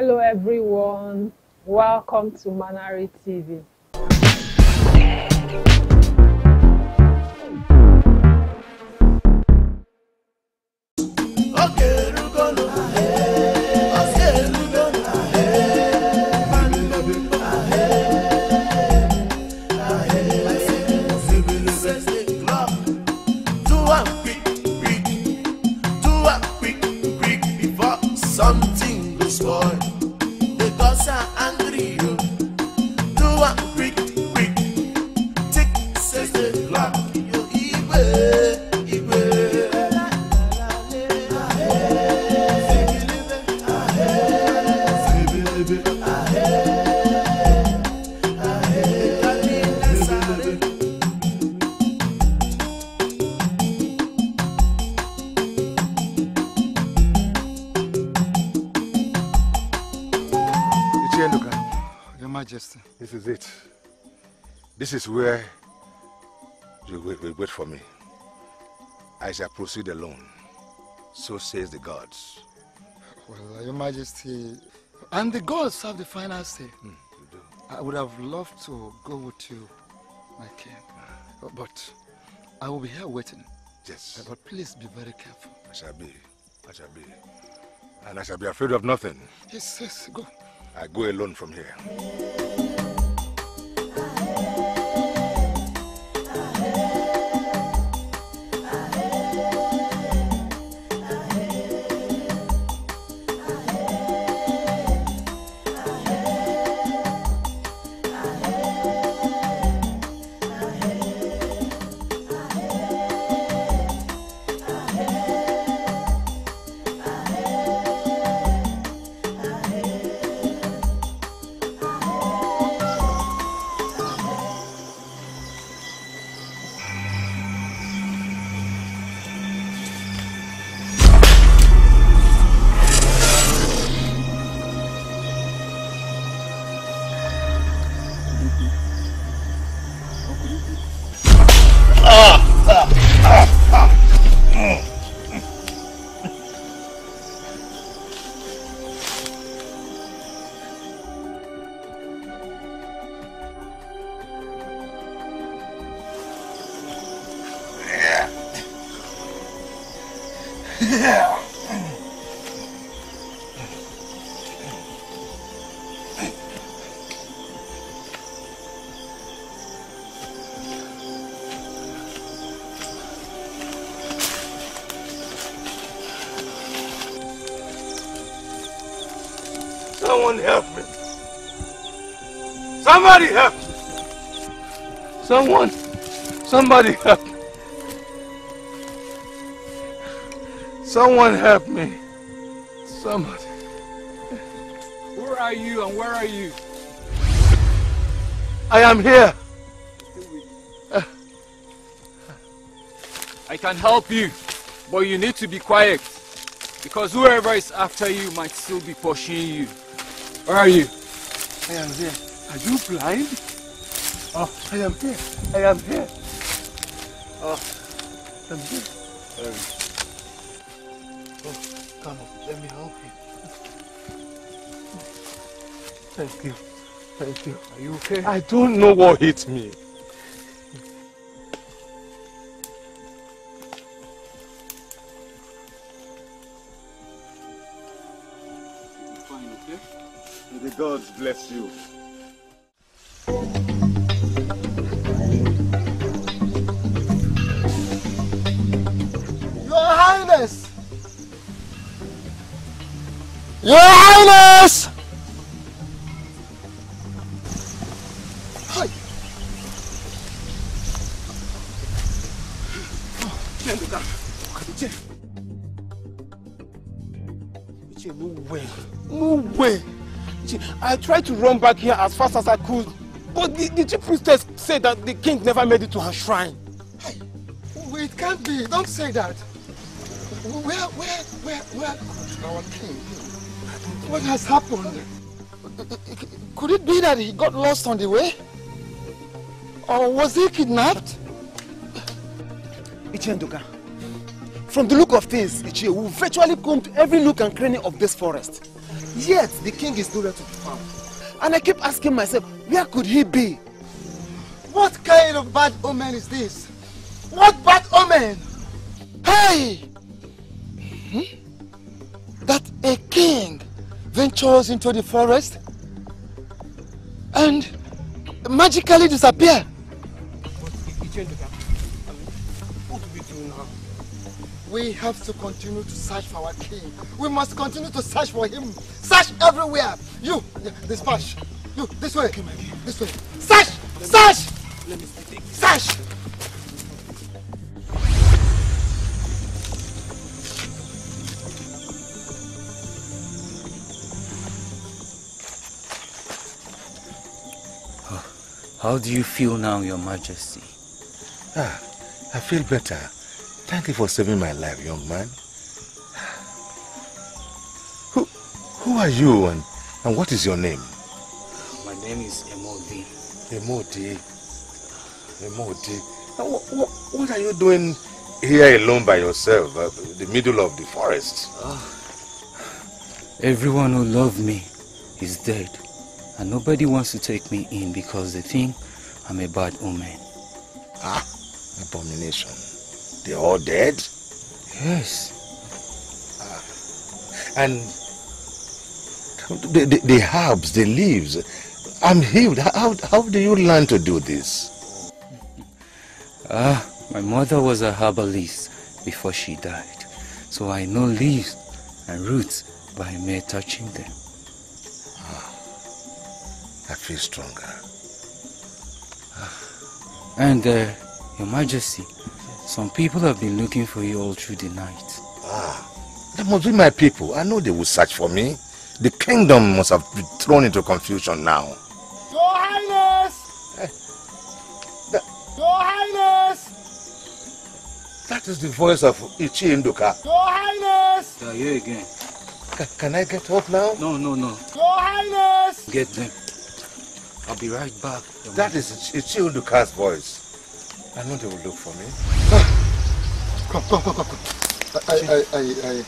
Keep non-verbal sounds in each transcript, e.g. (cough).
Hello everyone, welcome to Manari TV. Proceed alone. So says the gods. Well, Your Majesty, and the gods have the final say. you do. I would have loved to go with you, my king. Uh, But I will be here waiting. Yes, Uh, But please be very careful. I shall be. I shall be. And I shall be afraid of nothing. Yes, yes, go. I go alone from here. Somebody help me. Someone, somebody help me. Someone help me. Somebody. Where are you and where are you? I am here. I can help you, but you need to be quiet. Because whoever is after you might still be pursuing you. Where are you? I am here. Are you blind? Oh, I am here. I am here. Oh, I'm here. Um, oh, come on. Let me help you. Thank you. Thank you. Are you okay? I don't know what hit me. Fine, okay? May the gods bless you. Highness! Your Highness! Hi. No way. No way. I tried to run back here as fast as I could, but the, the chief priestess said that the king never made it to her shrine. Wait, it can't be. Don't say that. Where, where, where, where could our king be? What has happened? Could it be that he got lost on the way? Or was he kidnapped? Ichenduka, from the look of things, Ichie, we virtually combed every nook and cranny of this forest. Yet the king is nowhere to be found. And I keep asking myself, where could he be? What kind of bad omen is this? What bad omen? Hey! Hmm? That a king ventures into the forest and magically disappear. We do now? We have to continue to search for our king. We must continue to search for him. Search everywhere. You, dispatch. You, this way. This way. Search! Search! Let me take Search! How do you feel now, Your Majesty? Ah, I feel better. Thank you for saving my life, young man. Who, who are you and, and what is your name? My name is Emodi. Emodi. Emodi. What, what, what are you doing here alone by yourself, uh, the middle of the forest? Everyone who loved me is dead. And nobody wants to take me in because they think I'm a bad omen. Ah, abomination. They're all dead? Yes. And the, the, the herbs, the leaves, I'm healed. How, how do you learn to do this? Ah, my mother was a herbalist before she died. So I know leaves and roots by mere touching them. I feel stronger. And, uh, Your Majesty, some people have been looking for you all through the night. Ah, that must be my people. I know they will search for me. The kingdom must have been thrown into confusion now. Your Highness! that- Your Highness! That is the voice of Ichi Nduka. Your Highness! They are here again. Ca- can I get up now? No, no, no. Your Highness! Get them. I'll be right back. Your That is Ichi Nduka's voice. I know they will look for me. Come, come, come, come, come. I, I, I, I.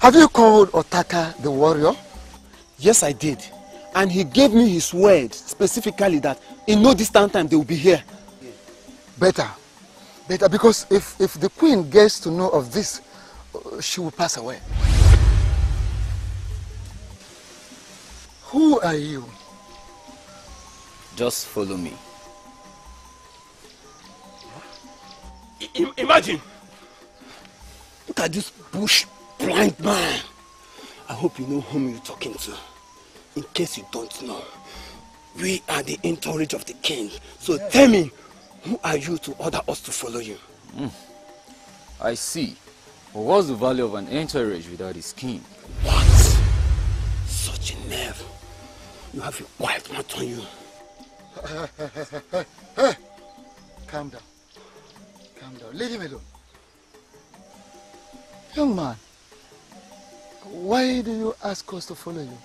Have you called Otaka the warrior? Yes, I did. And he gave me his word specifically that in no distant time they will be here. Better. Better, because if, if the queen gets to know of this, uh, she will pass away. Who are you? Just follow me. I- I- imagine. Look at this bush blind man. I hope you know whom you're talking to. In case you don't know, we are the entourage of the king. So tell me, who are you to order us to follow you? Hmm. I see. But what's the value of an entourage without his king? What? Such a nerve. You have a quiet mouth on you. Calm down. Calm down. Leave him alone. Young man, why do you ask us to follow you?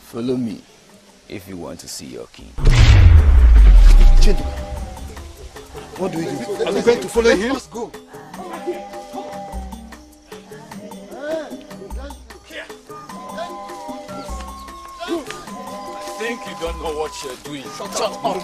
Follow me if you want to see your king. Chindu, what do we do? Are we going to follow him? us go. Don't know what you're doing. Shut up.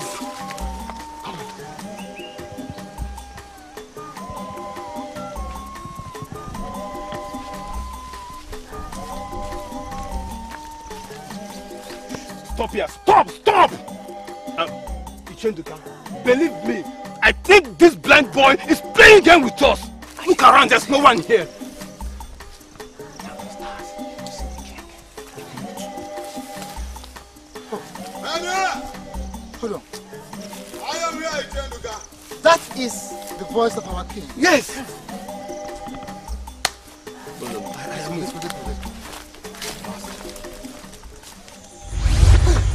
Stop here. Stop! Stop! Um, Ichenduka, believe me, I think this blind boy is playing game with us. Look around, there's no one here. Voice of our king. Yes. Let's go, let's go.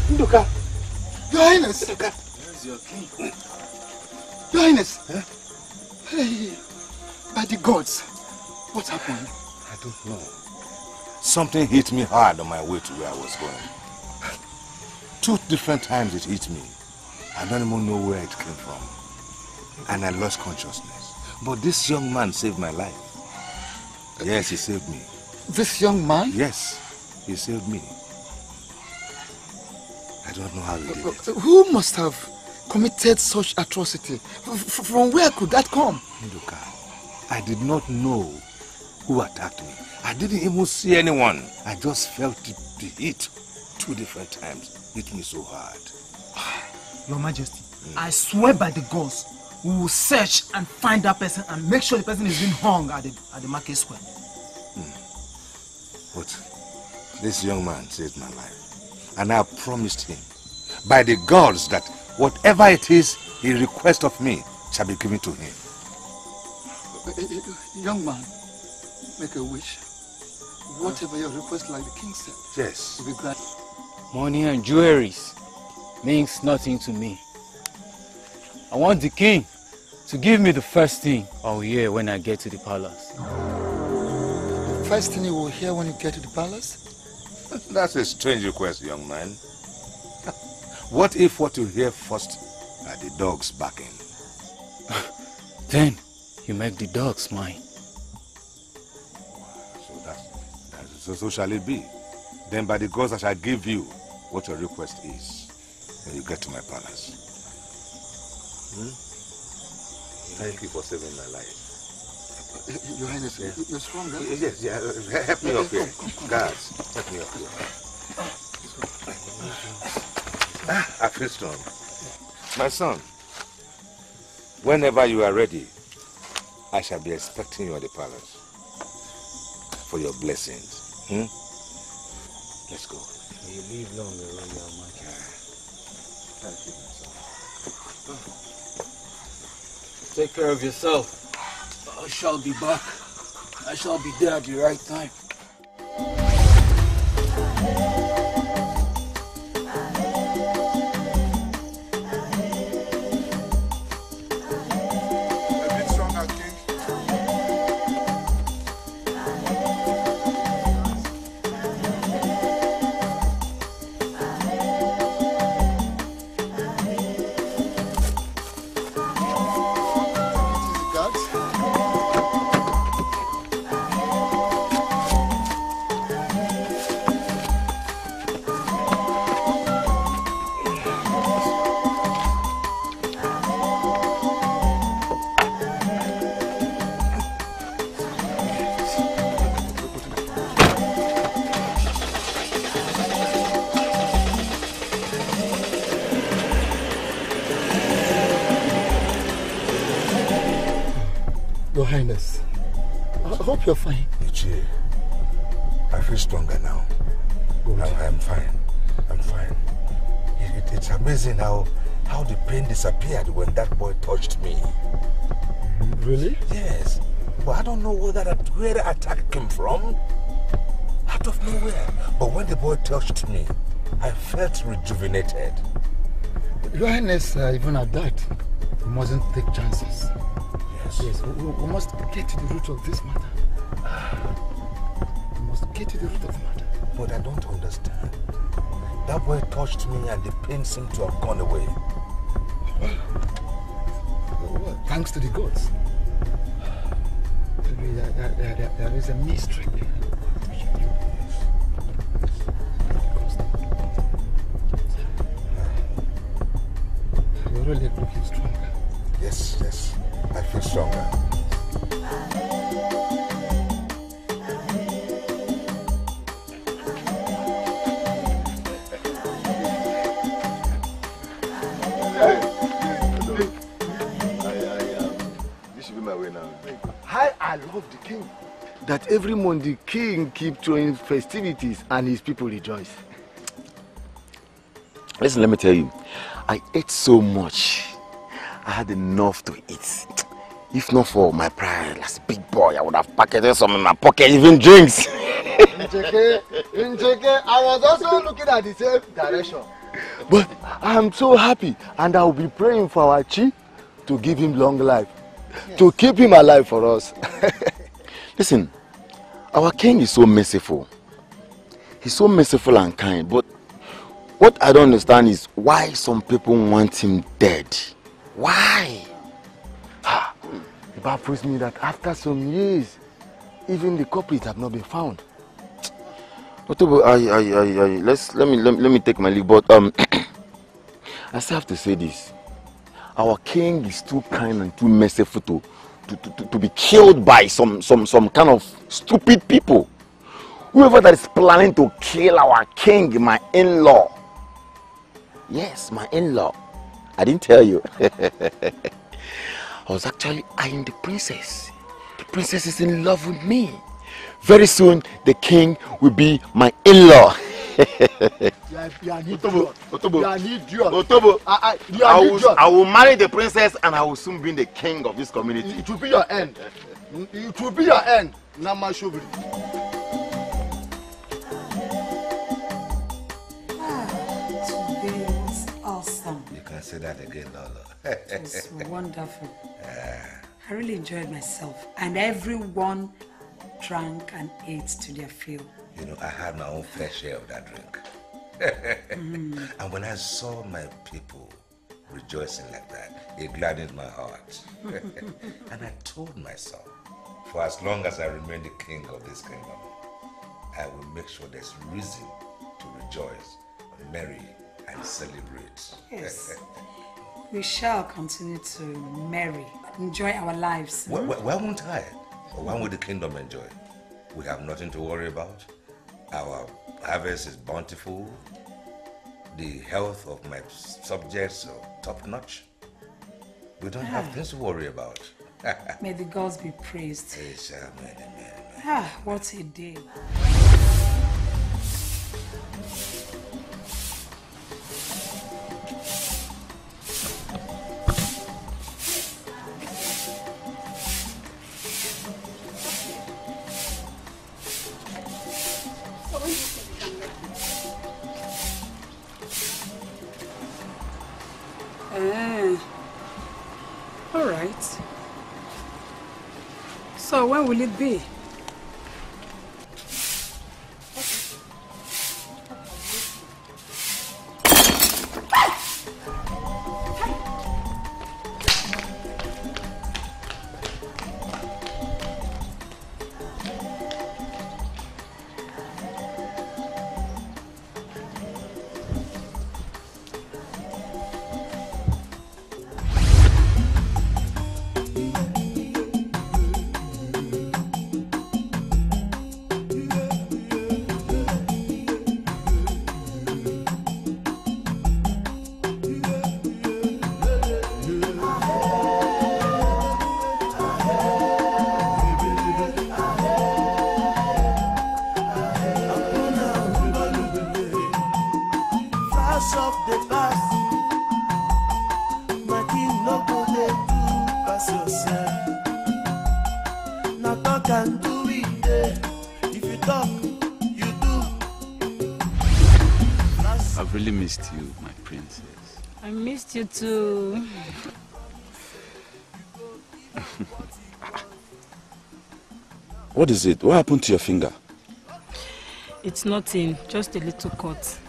Nduka. Your Highness! Where's your king? Your Highness! Hey, by the gods, what happened? I don't know. Something hit me hard on my way to where I was going. Two different times it hit me. I don't even know where it came from. And I lost consciousness. But this young man saved my life. Yes, he saved me. This young man? Yes. He saved me. I don't know how he did it. Who must have committed such atrocity? From where could that come? Nduka, I did not know who attacked me. I didn't even see anyone. I just felt the, heat two different times. Hit me so hard. Your Majesty, I swear by the gods, we will search and find that person and make sure the person is being hung at the, at the market square. Hmm. But this young man saved my life. And I promised him, by the gods, that whatever it is he requests of me shall be given to him. Young man, make a wish. Whatever your request, like the king said, Yes. will be granted. Money and jewelries means nothing to me. I want the king to give me the first thing oh, I'll hear when I get to the palace. The first thing you will hear when you get to the palace? (laughs) That's a strange request, young man. (laughs) What if what you hear first are the dogs barking? (laughs) Then you make the dogs mine. So that's, that's so, so shall it be. Then by the gods I shall give you what your request is when you get to my palace. Hmm? Thank you for saving my life. Your Highness, you're strong, huh? Yes, yeah, uh, help me up here. Guards, help me up here. Ah, I feel strong. My son, whenever you are ready, I shall be expecting you at the palace for your blessings. Hmm? Let's go. May you live long, Your Royal Majesty. Thank you, my son. Take care of yourself. I shall be back. I shall be there at the right time. Disappeared when that boy touched me. Really? Yes, but I don't know where that where the attack came from. Out of nowhere. But when the boy touched me, I felt rejuvenated. Your Highness, uh, even at that, we mustn't take chances. Yes. Yes, we, we- we must get to the root of this matter. We must get to the root of the matter. But I don't understand. That boy touched me and the pain seemed to have gone away. Thanks to the there, there, there, there- there is a mystery. behind That the king keep throwing festivities and his people rejoice. Listen, let me tell you, I ate so much. I had enough to eat. If not for my pride as a big boy, I would have pocketed some in my pocket, even drinks. (laughs) Njeke, Njeke, I was also looking at the same direction. But I'm so happy and I'll be praying for our chi to give him long life, to keep him alive for us. (laughs) Listen, our king is so merciful. He's so merciful and kind, but what I don't understand is why some people want him dead. Why? Bible proves me that after some years, even the culprit have not been found. Otobo, I, I, I, I, let's let me let, let me take my leave. But um, (coughs) I still have to say this: our king is too kind and too merciful to to, to, be killed by some some some kind of stupid people. Whoever that is planning to kill our king, my in-law. Yes, my in-law. I didn't tell you. (laughs) I was actually eyeing the princess. The princess is in love with me. Very soon, the king will be my in-law. (laughs) You are, you are an idiot. Otobo. You are an idiot. Otobo. I, I, you I are an will, idiot. I will marry the princess and I will soon be the king of this community. It will be your end. It will be your end. Nama Shobri. Today was awesome. You can say that again, Lolo. (laughs) It was wonderful. I really enjoyed myself, and everyone drank and ate to their fill. You know, I had my own fair share of that drink. Mm. (laughs) And when I saw my people rejoicing like that, it gladdened my heart. (laughs) and I told myself, for as long as I remain the king of this kingdom, I will make sure there's reason to rejoice, marry, and celebrate. Yes. (laughs) We shall continue to marry, enjoy our lives. Why, why, why won't I? Or why would the kingdom enjoy? We have nothing to worry about. Our harvest is bountiful. The health of my subjects are top notch. We don't have Ah. things to worry about. (laughs) May the gods be praised. Yes, amen, amen. Ah, what a day. All right. So when will it be? Missed you too. What is it? What happened to your finger? It's nothing, just a little cut.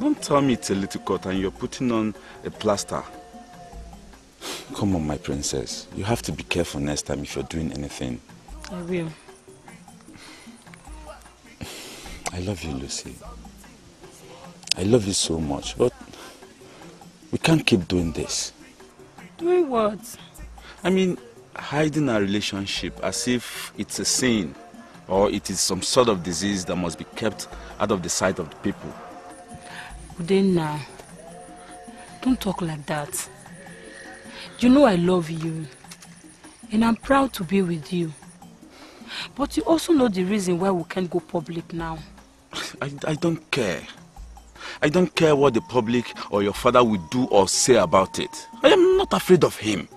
Don't tell me it's a little cut and you're putting on a plaster. Come on, my princess. You have to be careful next time if you're doing anything. I will. (sighs) I love you, Lucy. I love you so much, but we can't keep doing this. Doing what? I mean, hiding our relationship as if it's a sin or it is some sort of disease that must be kept out of the sight of the people. Udenna, don't talk like that. You know I love you, and I'm proud to be with you. But you also know the reason why we can't go public now. I, I don't care. I don't care what the public or your father will do or say about it. I am not afraid of him.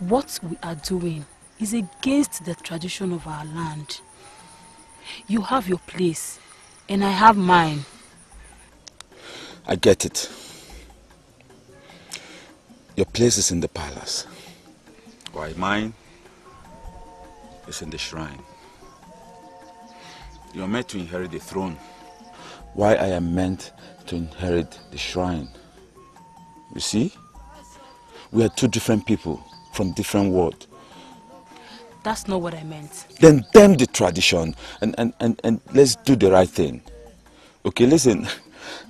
What we are doing is against the tradition of our land. You have your place, and I have mine. I get it. Your place is in the palace. Why mine is in the shrine. You're meant to inherit the throne. Why I am meant to inherit the shrine. You see? We are two different people from different world. That's not what I meant. Then damn the tradition and, and, and, and let's do the right thing. Okay, listen,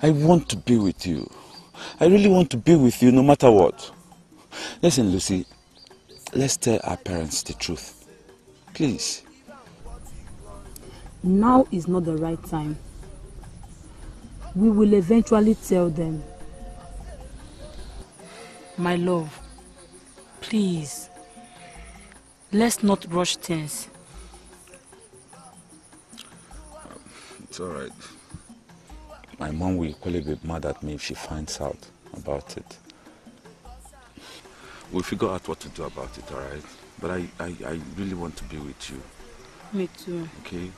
I want to be with you. I really want to be with you no matter what. Listen, Lucy, let's tell our parents the truth. Please. Now is not the right time. We will eventually tell them. My love, please, let's not rush things. It's alright. My mom will equally be mad at me if she finds out about it. We'll figure out what to do about it, alright? But I, I, I really want to be with you, Me too. okay?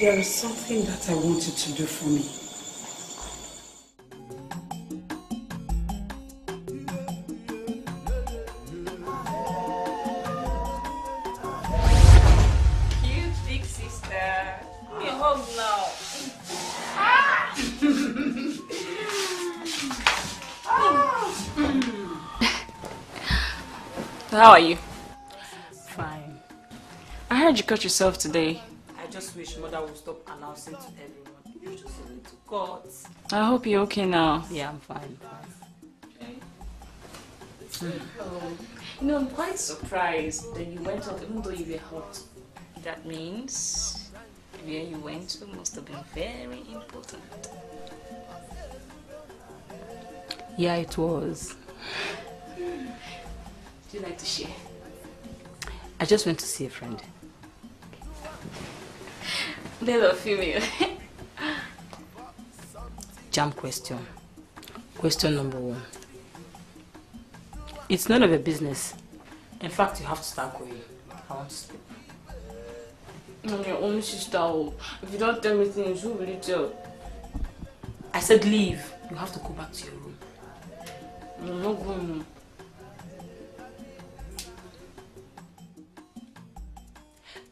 There is something that I want you to do for me. You cut yourself today. I just wish mother would stop announcing to everyone. You just a little cut. I hope you're okay now. Yeah, I'm fine. You know, I'm quite surprised that you went out even though you were hot. That means where you went to must have been very important. Yeah, it was. Do you like to share? I just went to see a friend. Male or female? Jam question. Question number one. It's none of your business. In fact, you have to start going. I want to sleep. I'm your only sister. oh. If you don't tell me things, who will you tell? I said leave. You have to go back to your room. I'm not going.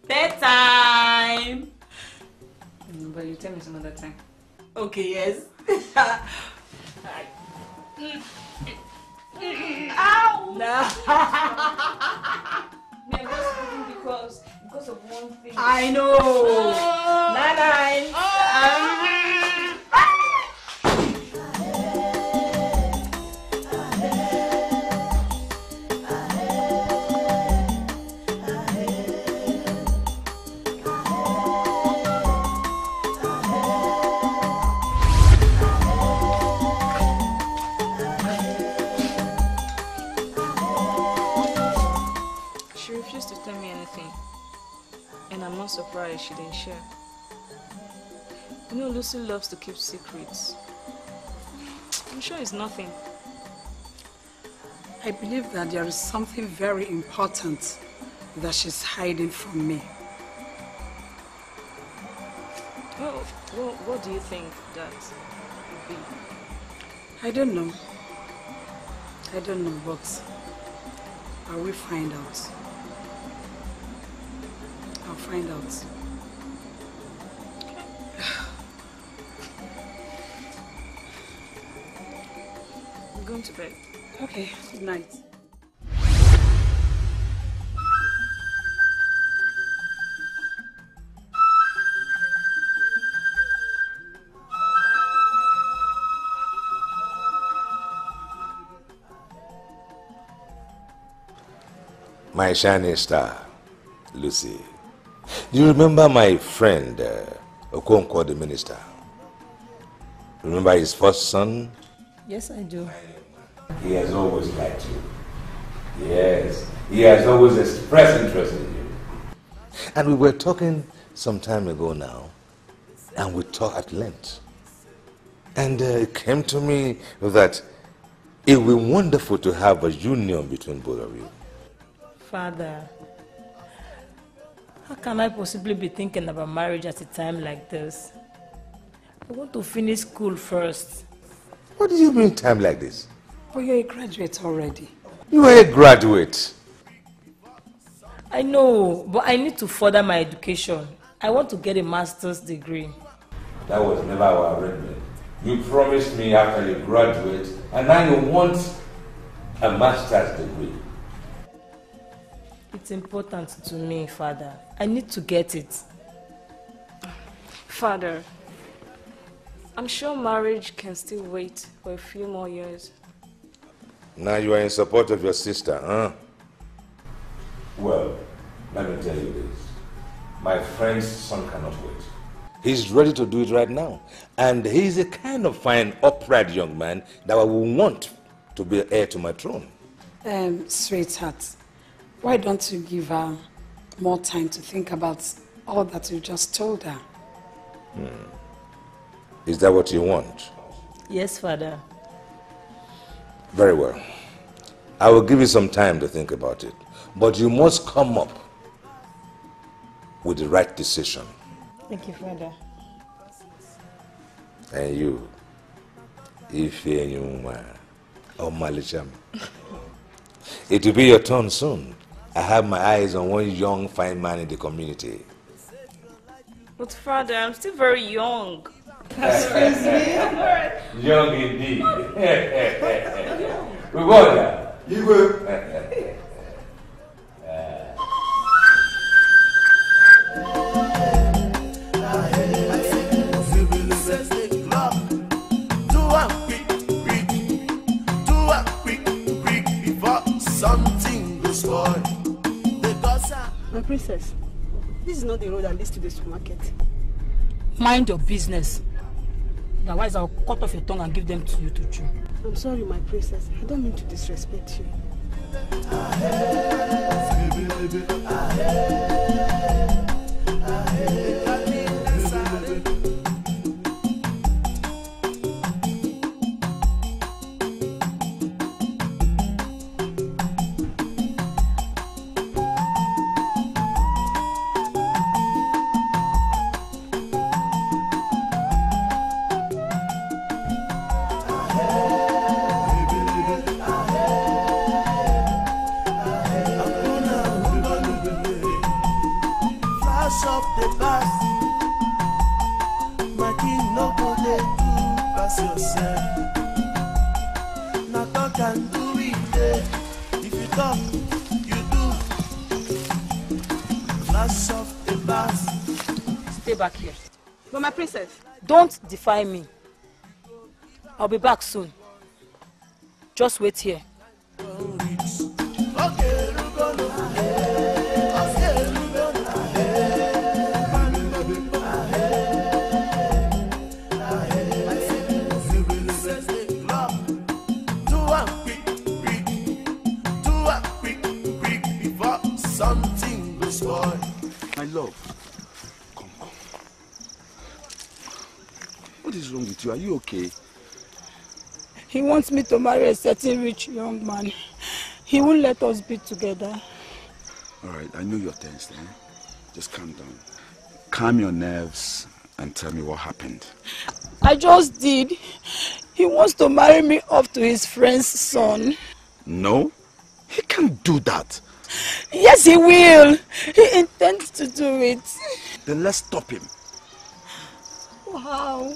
Bedtime! But you tell me some other time. Okay, yes. Ow! No. I'm just speaking because because of one thing. I know. Oh. Nine nine. She I'm not surprised she didn't share. You know, Lucy loves to keep secrets. I'm sure it's nothing. I believe that there is something very important that she's hiding from me. Well, what, what do you think that would be? I don't know. I don't know, but I will find out. I'll find out. (sighs) I'm going to bed. Okay, good night. My shining star, Lucy. Do you remember my friend, uh, Okonkwo, the minister? Remember his first son? Yes, I do. He has always liked you. Yes, he has always expressed interest in you. And we were talking some time ago now, and we talked at length. And uh, it came to me that it would be wonderful to have a union between both of you. Father, How can I possibly be thinking about marriage at a time like this? I want to finish school first. What do you mean time like this? But you're a graduate already. You are a graduate. I know, but I need to further my education. I want to get a master's degree. That was never our arrangement. You promised me after you graduate, and now you want a master's degree. It's important to me, Father. I need to get it. Father, I'm sure marriage can still wait for a few more years. Now you are in support of your sister, huh? Well, let me tell you this. My friend's son cannot wait. He's ready to do it right now. And he's a kind of fine, upright young man that I will want to be heir to my throne. Um, sweetheart, why don't you give her more time to think about all that you just told her? Hmm. Is that what you want? Yes, Father. Very well. I will give you some time to think about it. But you must come up with the right decision. Thank you, Father. And you, if you oh Malicham. (laughs) It will be your turn soon. I have my eyes on one young, fine man in the community. But Father, I'm still very young. Excuse (laughs) me? Young indeed. (laughs) we go there. You (laughs) will. My princess, this is not the road that leads to the supermarket. Mind your business. Otherwise, I'll cut off your tongue and give them to you to chew. I'm sorry, my princess. I don't mean to disrespect you. Flash Defy me. I'll be back soon. Just wait here. Wrong with you? Are you okay? He wants me to marry a certain rich young man. He won't let us be together. All right, I know you're tense, eh? Just calm down. Calm your nerves and tell me what happened. I just did. He wants to marry me off to his friend's son. No, he can't do that. Yes, he will. He intends to do it. Then let's stop him. How?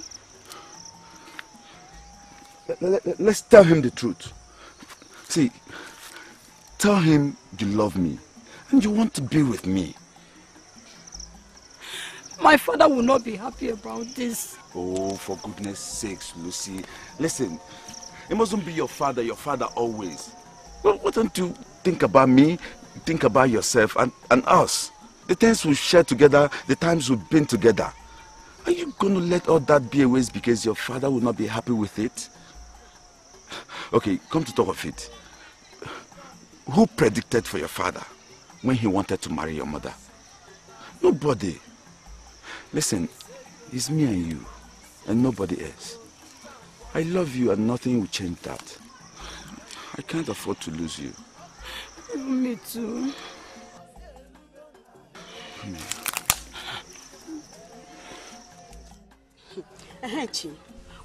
Let- let- let- Let's tell him the truth. See, tell him you love me and you want to be with me. My father will not be happy about this. Oh, for goodness sakes, Lucy. Listen, it mustn't be your father, your father always. Well, why don't you think about me, think about yourself and, and us? The things we've shared together, the times we've been together. Are you going to let all that be a waste because your father will not be happy with it? Okay, come to talk of it. Who predicted for your father when he wanted to marry your mother? Nobody. Listen, it's me and you, and nobody else. I love you and nothing will change that. I can't afford to lose you. Me too. Come here.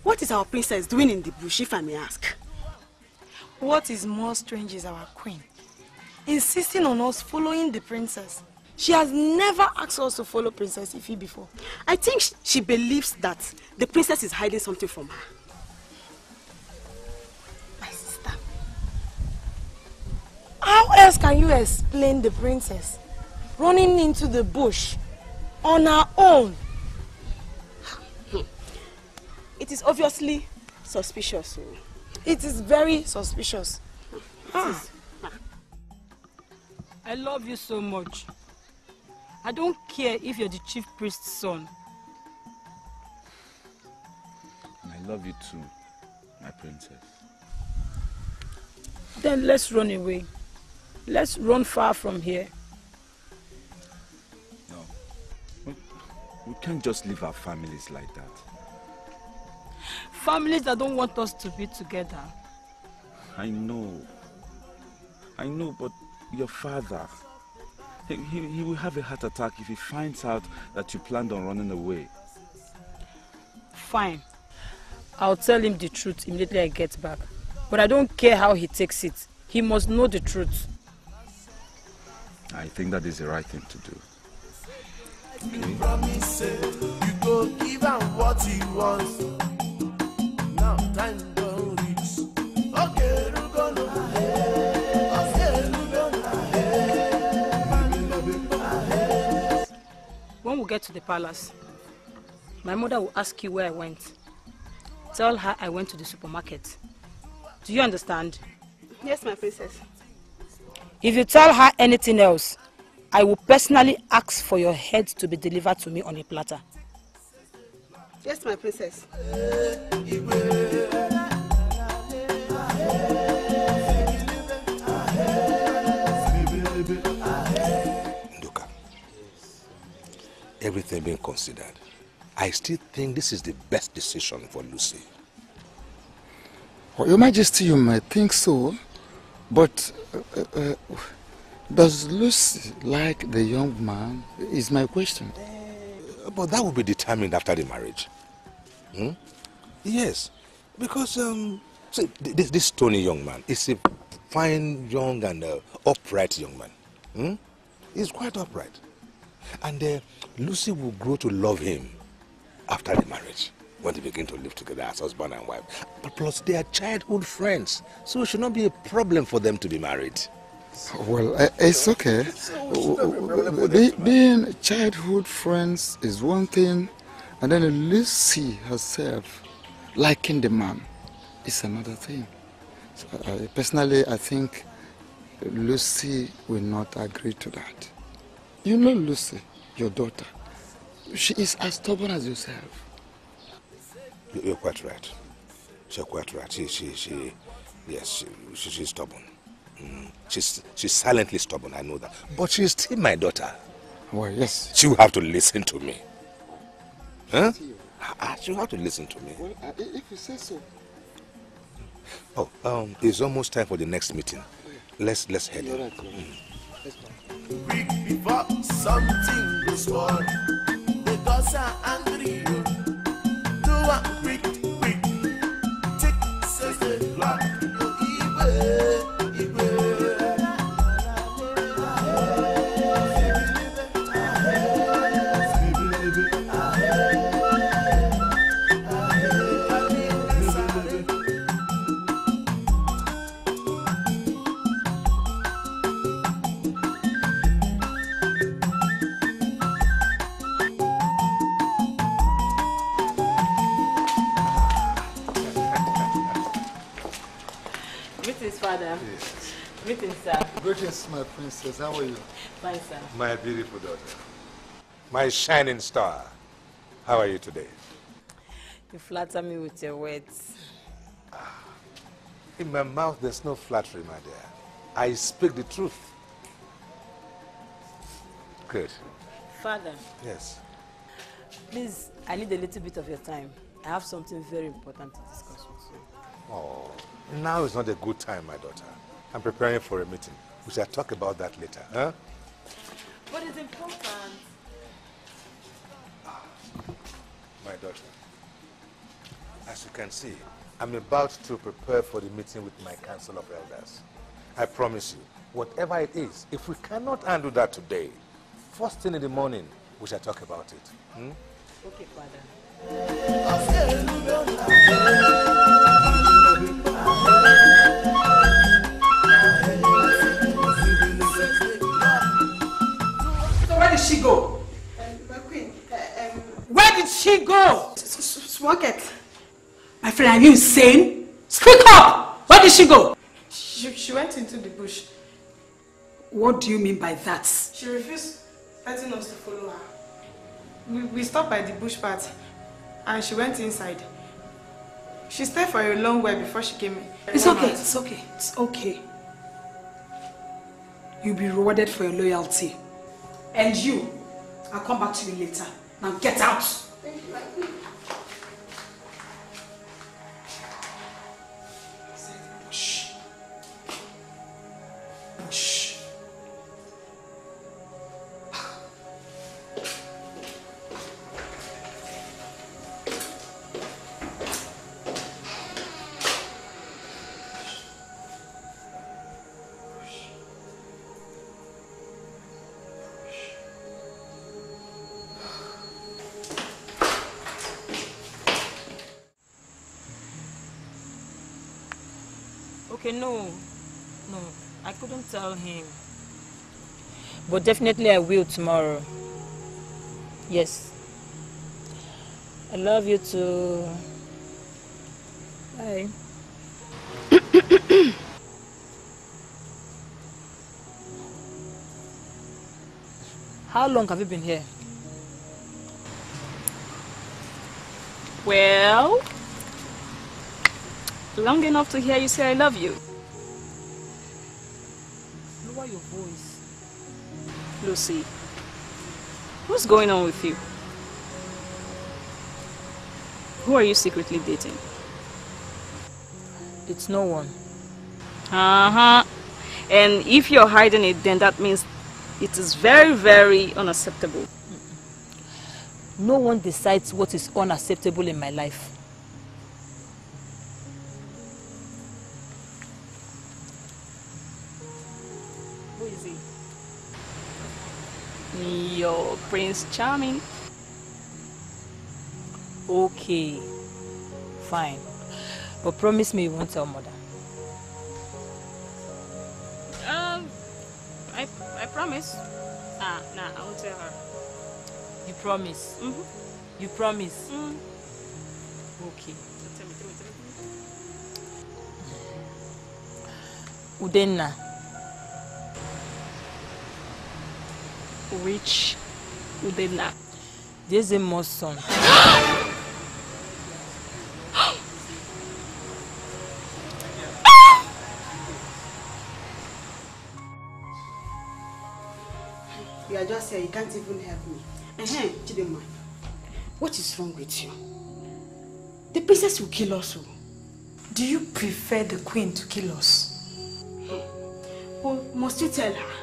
What is our princess doing in the bush, if I may ask? What is more strange is our queen insisting on us following the princess. She has never asked us to follow Princess Ify before. I think sh- she believes that the princess is hiding something from her. How else can you explain the princess running into the bush on her own? It is obviously suspicious. It is very suspicious. Ah. I love you so much. I don't care if you're the chief priest's son. I love you too, my princess. Then let's run away. Let's run far from here. No. We can't just leave our families like that. Families that don't want us to be together. I know. I know, but your father, he, he, he will have a heart attack if he finds out that you planned on running away. Fine. I'll tell him the truth immediately I get back. But I don't care how he takes it. He must know the truth. I think that is the right thing to do. You promise you go give am what he wants. Now time don reach. Okay, When we get to the palace, my mother will ask you where I went. Tell her I went to the supermarket. Do you understand? Yes, my princess. If you tell her anything else, I will personally ask for your head to be delivered to me on a platter. Yes, my princess. Nduka, everything being considered, I still think this is the best decision for Lucy. Well, Your Majesty, you might think so, but uh, uh, does Lucy like the young man? Is my question. But that will be determined after the marriage. Hmm? Yes, because um, see, this, this Tony young man is a fine, young, and uh, upright young man. Hmm? He's quite upright. And uh, Lucy will grow to love him after the marriage when they begin to live together as husband and wife. But plus, they are childhood friends, so it should not be a problem for them to be married. Well, it's okay. Be, being childhood friends is one thing, and then Lucy herself liking the man is another thing. So, uh, personally, I think Lucy will not agree to that. You know Lucy, your daughter. She is as stubborn as yourself. You- You're quite right. You're quite right. She, she, she, yes, she, she's stubborn. Mm. She's, she's silently stubborn, I know that. But she's still my daughter. Well, yes. She will have to listen to me. Huh? Ah, She will have to listen to me. Well, if you say so. Oh, um, it's almost time for the next meeting. Let's let's head in. quick before something go spoil. The gods are angry. Do am quick, quick. Take says the blood. Yo, Igwe, Greetings, sir. Greetings, my princess. How are you? Fine, sir. My beautiful daughter. My shining star. How are you today? You flatter me with your words. Ah, in my mouth, there's no flattery, my dear. I speak the truth. Good. Father, Yes. please, I need a little bit of your time. I have something very important to discuss with you. Oh, now is not a good time, my daughter. I'm preparing for a meeting. We shall talk about that later. Huh? What is important? My daughter, as you can see, I'm about to prepare for the meeting with my Council of Elders. I promise you, whatever it is, if we cannot handle that today, first thing in the morning, we shall talk about it. Hmm? Okay, Father. She go? My queen, uh, um, Where did she go? smoke it. My friend, are you insane? Speak up! Where did she go? She, she went into the bush. What do you mean by that? She refused letting us to follow her. We, we stopped by the bush path and she went inside. She stayed for a long while before she came in. It's okay, it's okay, it's okay. You'll be rewarded for your loyalty. And you, I'll come back to you later. Now get out! No. No, I couldn't tell him. But definitely I will tomorrow. Yes. I love you too. Bye. (coughs) How long have you been here? Well, long enough to hear you say I love you. Your voice. Lucy, what's going on with you? Who are you secretly dating? It's no one. Uh-huh. And if you're hiding it, then that means it is very, very unacceptable. No one decides what is unacceptable in my life. Prince Charming. Okay, fine. But promise me you won't tell mother. Um, I, I promise. Ah, nah, I won't tell her. You promise? Mm-hmm. You promise? Mm. Okay. Tell me, tell me, tell me. Udenna. Which Udenna? There's a more son. You are just here, you can't even help me. Uh-huh, Chidema, what is wrong with you? The princess will kill us. oh. Do you prefer the queen to kill us? Oh, must you tell her?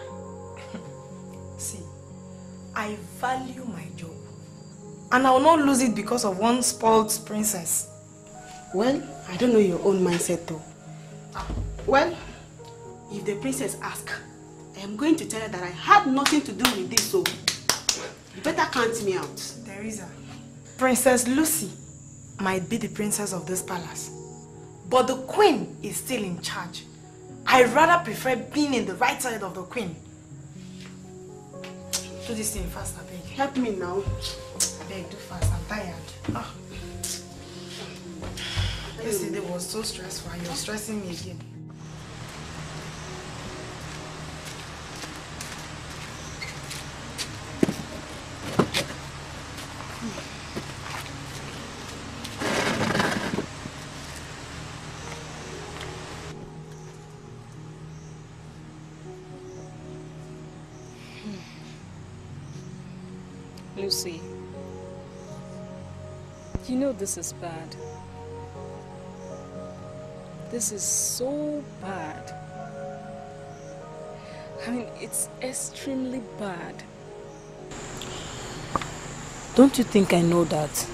I value my job. And I will not lose it because of one spoiled princess. Well, I don't know your own mindset though. Well, if the princess asks, I am going to tell her that I had nothing to do with this, so you better count me out. Teresa, Princess Lucy might be the princess of this palace. But the queen is still in charge. I rather prefer being in the right side of the queen. Do this thing fast, I beg. Help me now. I beg, do fast. I'm tired. Ah. Yesterday was so stressful and you're stressing me again. this is bad. This is so bad. I mean, it's extremely bad. Don't you think I know that?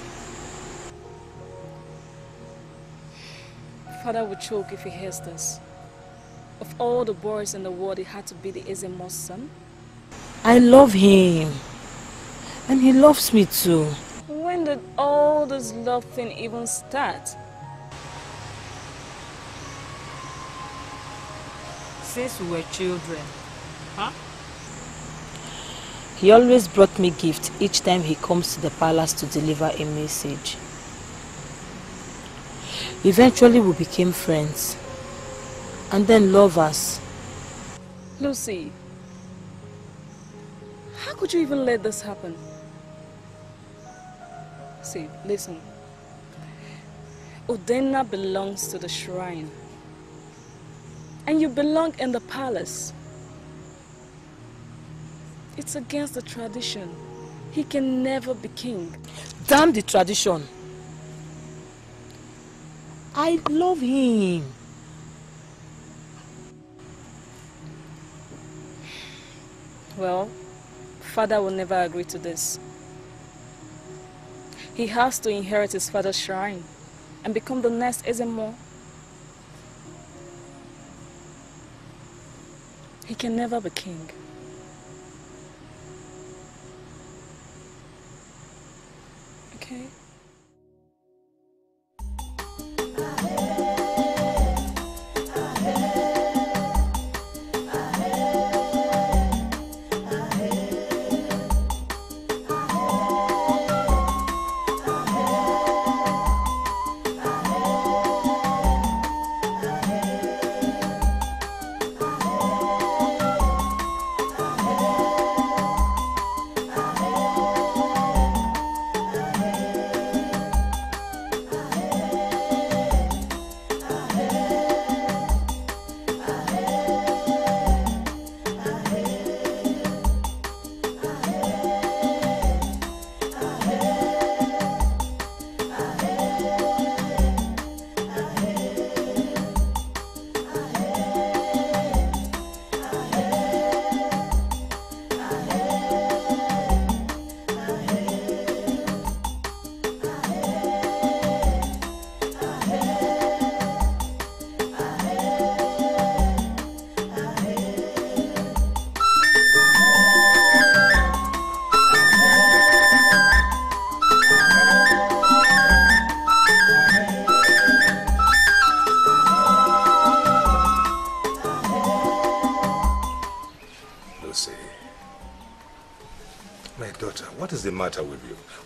Father would choke if he hears this. Of all the boys in the world, he had to be the Ezemo's son. I love him. And he loves me too. When did all this love thing even start? Since we were children. Huh? He always brought me gifts each time he comes to the palace to deliver a message. Eventually we became friends. And then lovers. Lucy, how could you even let this happen? See, listen. Udena belongs to the shrine. And you belong in the palace. It's against the tradition. He can never be king. Damn the tradition. I love him. Well, father will never agree to this. He has to inherit his father's shrine and become the next Ezemo. He can never be king. Okay?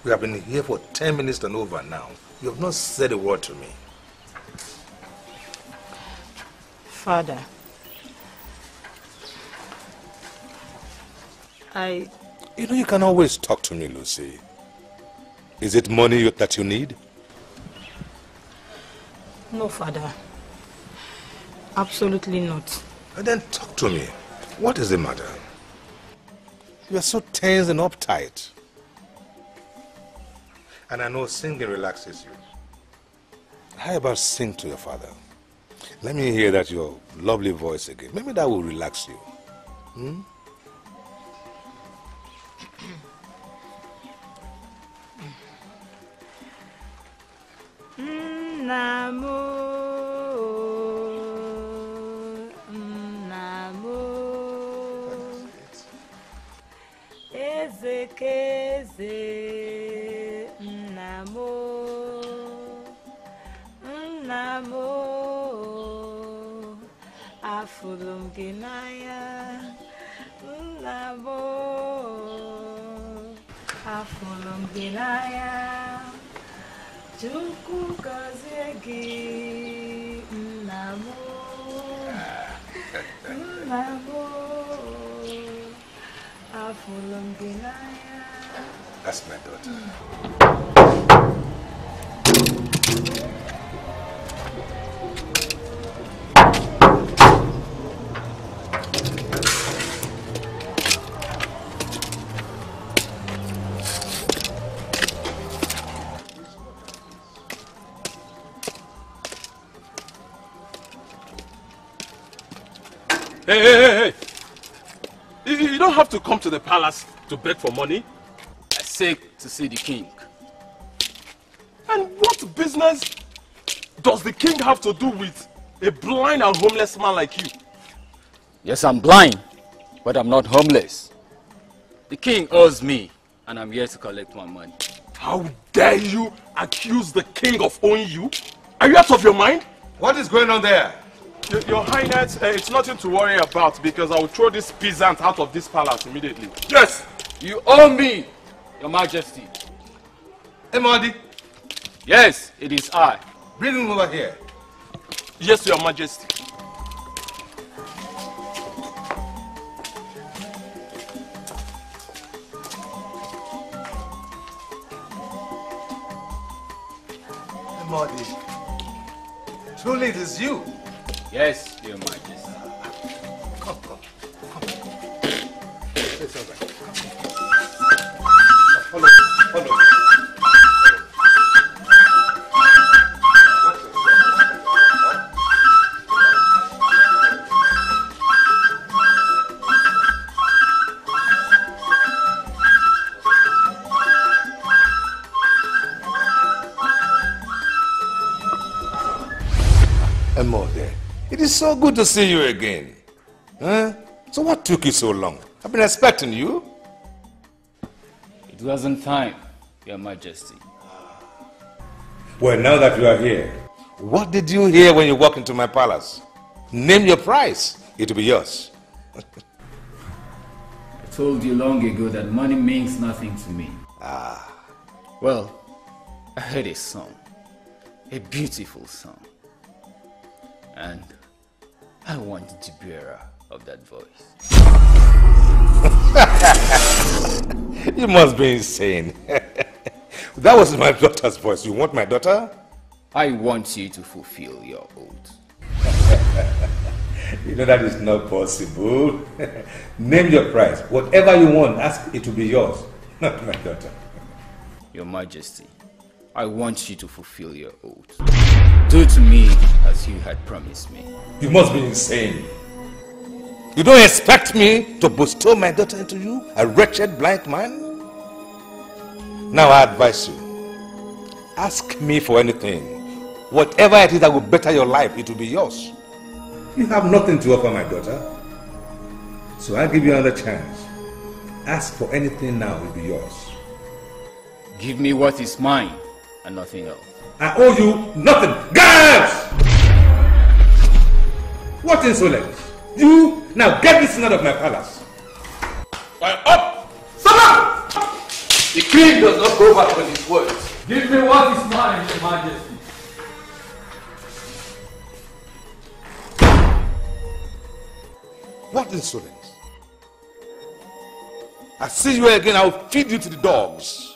We have been here for 10 minutes and over now. You have not said a word to me. Father, I... You know, you can always talk to me, Lucy. Is it money that you need? No, Father. Absolutely not. And then talk to me. What is the matter? You are so tense and uptight. And I know singing relaxes you. How about sing to your father? Let me hear that your lovely voice again. Maybe that will relax you. Hmm? Nna m nna nna m afụrụ m gị n'anya. Nna m afụrụ m gị n'anya. Chukwu gọzie gị. Nna m afụrụ m gị n'anya. That's my daughter. Hey, hey, hey, hey! You, you don't have to come to the palace to beg for money. I seek to see the king. And what business does the king have to do with a blind and homeless man like you? Yes, I'm blind, but I'm not homeless. The king owes me, and I'm here to collect my money. How dare you accuse the king of owing you? Are you out of your mind? What is going on there? Your, your Highness, uh, it's nothing to worry about because I will throw this peasant out of this palace immediately. Yes, you owe me, your majesty. Emodi. Yes, it is I. Bring him over here. Yes, your majesty. Emodi. Truly it is you. Yes, your majesty. So good to see you again. Huh? So what took you so long? I've been expecting you. It wasn't time, your majesty. Well, now that you are here, what did you hear when you walked into my palace? Name your price. It will be yours. (laughs) I told you long ago that money means nothing to me. Ah. Well, I heard a song, a beautiful song. And I wanted the bearer of that voice. (laughs) you must be insane. (laughs) that was my daughter's voice. You want my daughter? I want you to fulfill your oath. (laughs) you know that is not possible. Name your price. Whatever you want, ask it to be yours, not my daughter. Your Majesty, I want you to fulfill your oath. Do to me as you had promised me. You must be insane. You don't expect me to bestow my daughter into you, a wretched blind man? Now I advise you, ask me for anything. Whatever it is that will better your life, it will be yours. You have nothing to offer my daughter. So I'll give you another chance. Ask for anything now, it will be yours. Give me what is mine and nothing else. I owe you nothing. Guards! What insolence? You now get this out of my palace. up! Stop up! The king does not go back on his words. Give me what is mine, your majesty. What insolence? I see you again, I'll feed you to the dogs.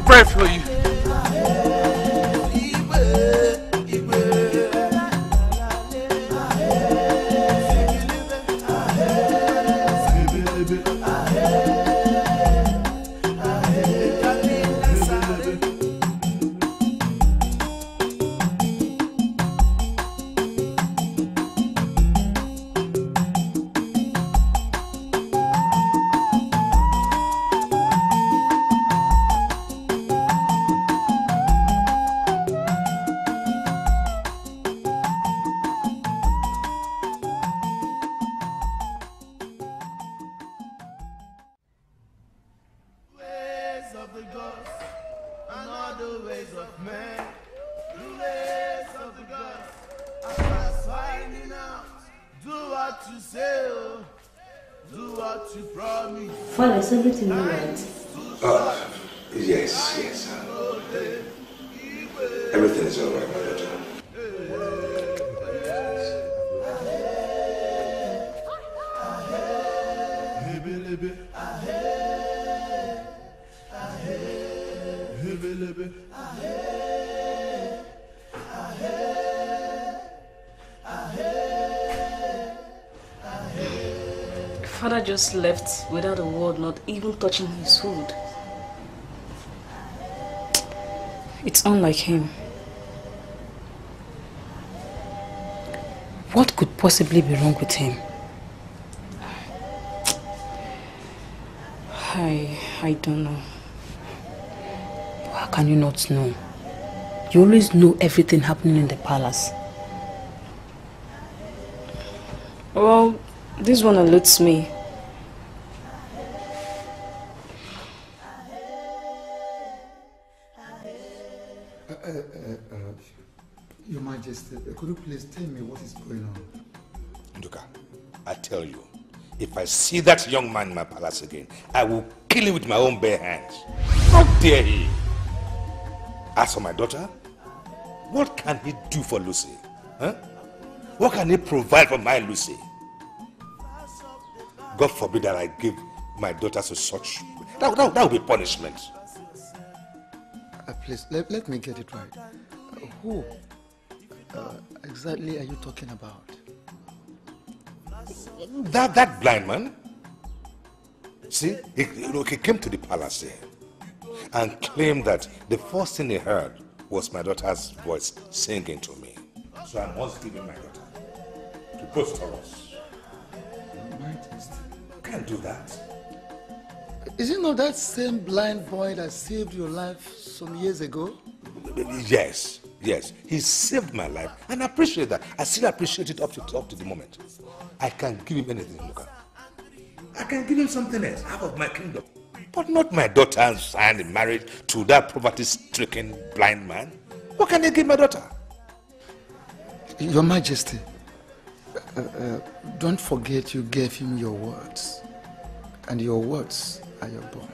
Pray touching his food. It's unlike him. What could possibly be wrong with him? I, I don't know. How can you not know? You always know everything happening in the palace. Well, this one alerts me. Could you please tell me what is going on? Nduka, I tell you, if I see that young man in my palace again, I will kill him with my own bare hands. How dare he? As for my daughter, what can he do for Lucy? Huh? What can he provide for my Lucy? God forbid that I give my daughter to such. That, that, that would be punishment. Uh, please, let, let me get it right. Uh, who uh, exactly are you talking about? That, that blind man, see, he, he came to the palace here and claimed that the first thing he heard was my daughter's voice singing to me. So I must give him my daughter to post of us. Can't do that. Is it not that same blind boy that saved your life some years ago? Yes, yes. He saved my life and I appreciate that. I still appreciate it up to, up to the moment. I can give him anything, Luka. I can give him something else, half of my kingdom. But not my daughter signed in marriage to that poverty-stricken blind man. What can I give my daughter? Your Majesty, uh, uh, don't forget you gave him your words. And your words are your bond.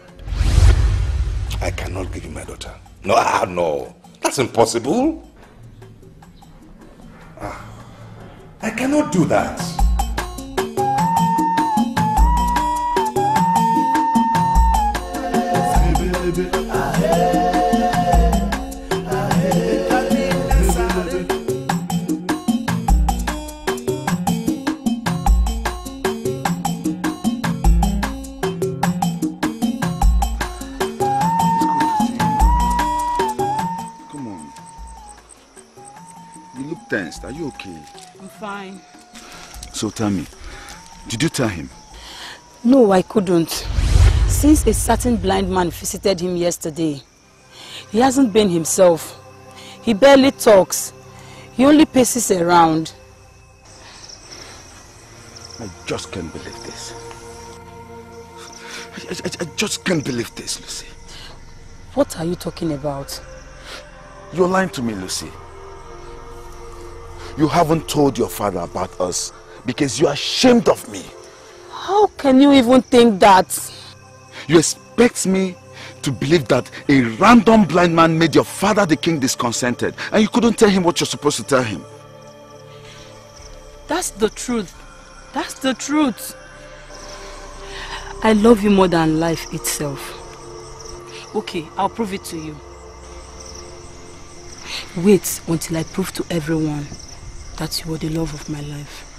I cannot give him my daughter. No, ah, (laughs) no. That's impossible. Ah, I cannot do that. Come tensed. Are you okay? I'm fine. So tell me, did you tell him? No, I couldn't. Since a certain blind man visited him yesterday, he hasn't been himself. He barely talks. He only paces around. I just can't believe this. I, I, I just can't believe this, Lucy. What are you talking about? You're lying to me, Lucy. You haven't told your father about us because you're ashamed of me. How can you even think that? You expect me to believe that a random blind man made your father the king discontented and you couldn't tell him what you're supposed to tell him. That's the truth. That's the truth. I love you more than life itself. Okay, I'll prove it to you. Wait until I prove to everyone that you were the love of my life.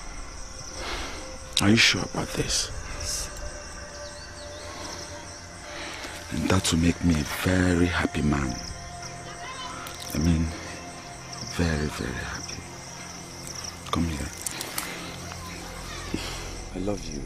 Are you sure about this? Yes. And that will make me a very happy man. I mean, very, very happy. Come here. I love you.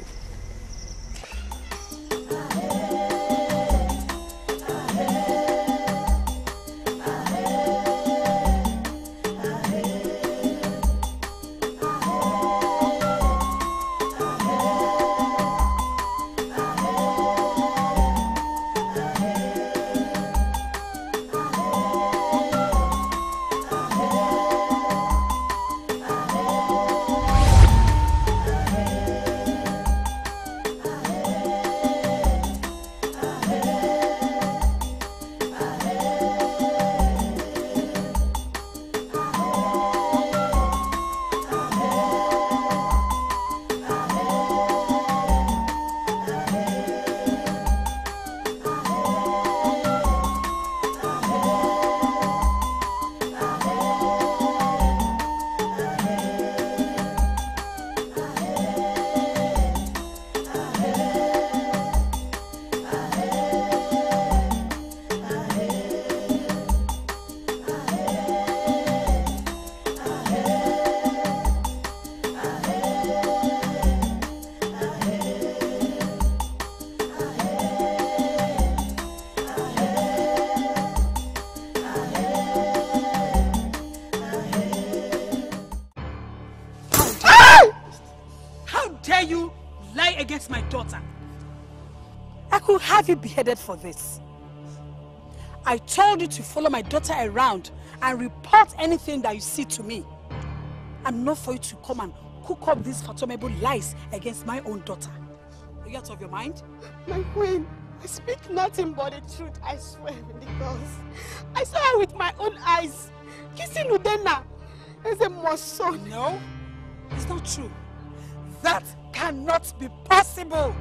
Beheaded for this? I told you to follow my daughter around and report anything that you see to me. And not for you to come and cook up these fathomable lies against my own daughter. Are you out of your mind? My queen, I speak nothing but the truth, I swear, because I saw her with my own eyes, kissing Udena Ezemo's son. No, it's not true. That cannot be possible.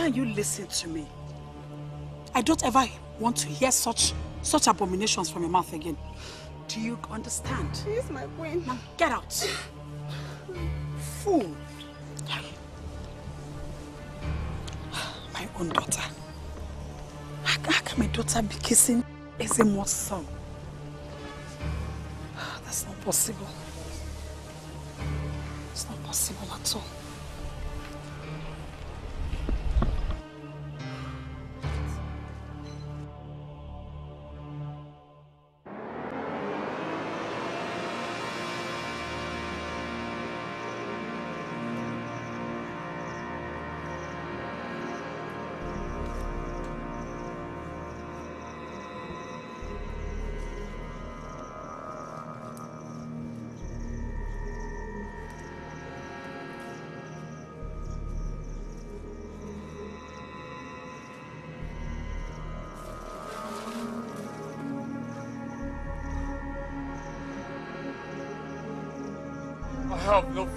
Now you listen to me. I don't ever want to hear such such abominations from your mouth again. Do you understand? Yes, my queen. Now get out. Fool. My own daughter. How, how can my daughter be kissing Ezemo's son? That's not possible. It's not possible at all.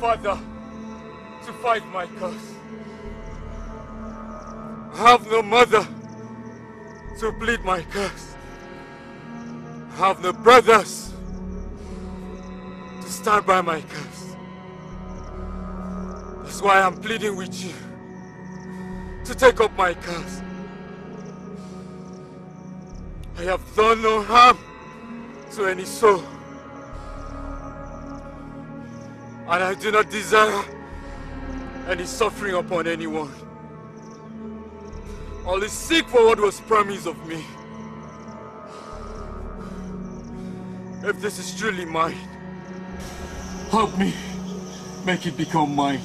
Father to fight my cause. I have no mother to plead my cause. I have no brothers to stand by my cause. That's why I'm pleading with you to take up my cause. I have done no harm to any soul. And I do not desire any suffering upon anyone. Only seek for what was promised of me. If this is truly mine, help me make it become mine.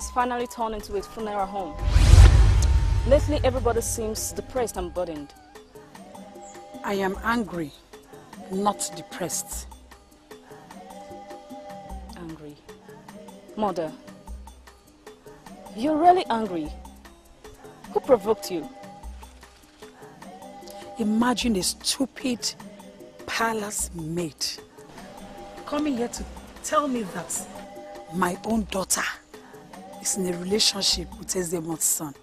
Has finally turned into a funeral home. Lately, everybody seems depressed and burdened. I am angry, not depressed. Angry. Mother, you're really angry. Who provoked you? Imagine a stupid palace maid coming here to tell me that my own daughter is in a relationship with Ezemo's son.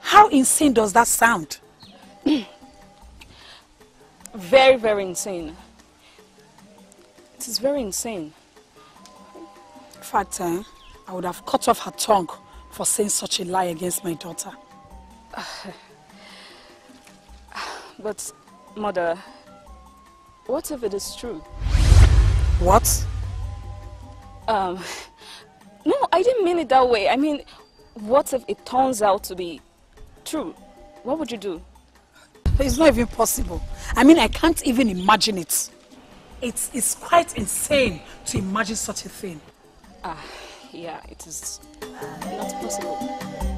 How insane does that sound? Very, very insane. It is very insane. In fact, eh, I would have cut off her tongue for saying such a lie against my daughter. (sighs) But, Mother, what if it is true? What? Um, no, I didn't mean it that way. I mean, what if it turns out to be true? What would you do? It's not even possible. I mean, I can't even imagine it. It's, it's quite insane to imagine such a thing. Ah, yeah, it is not possible.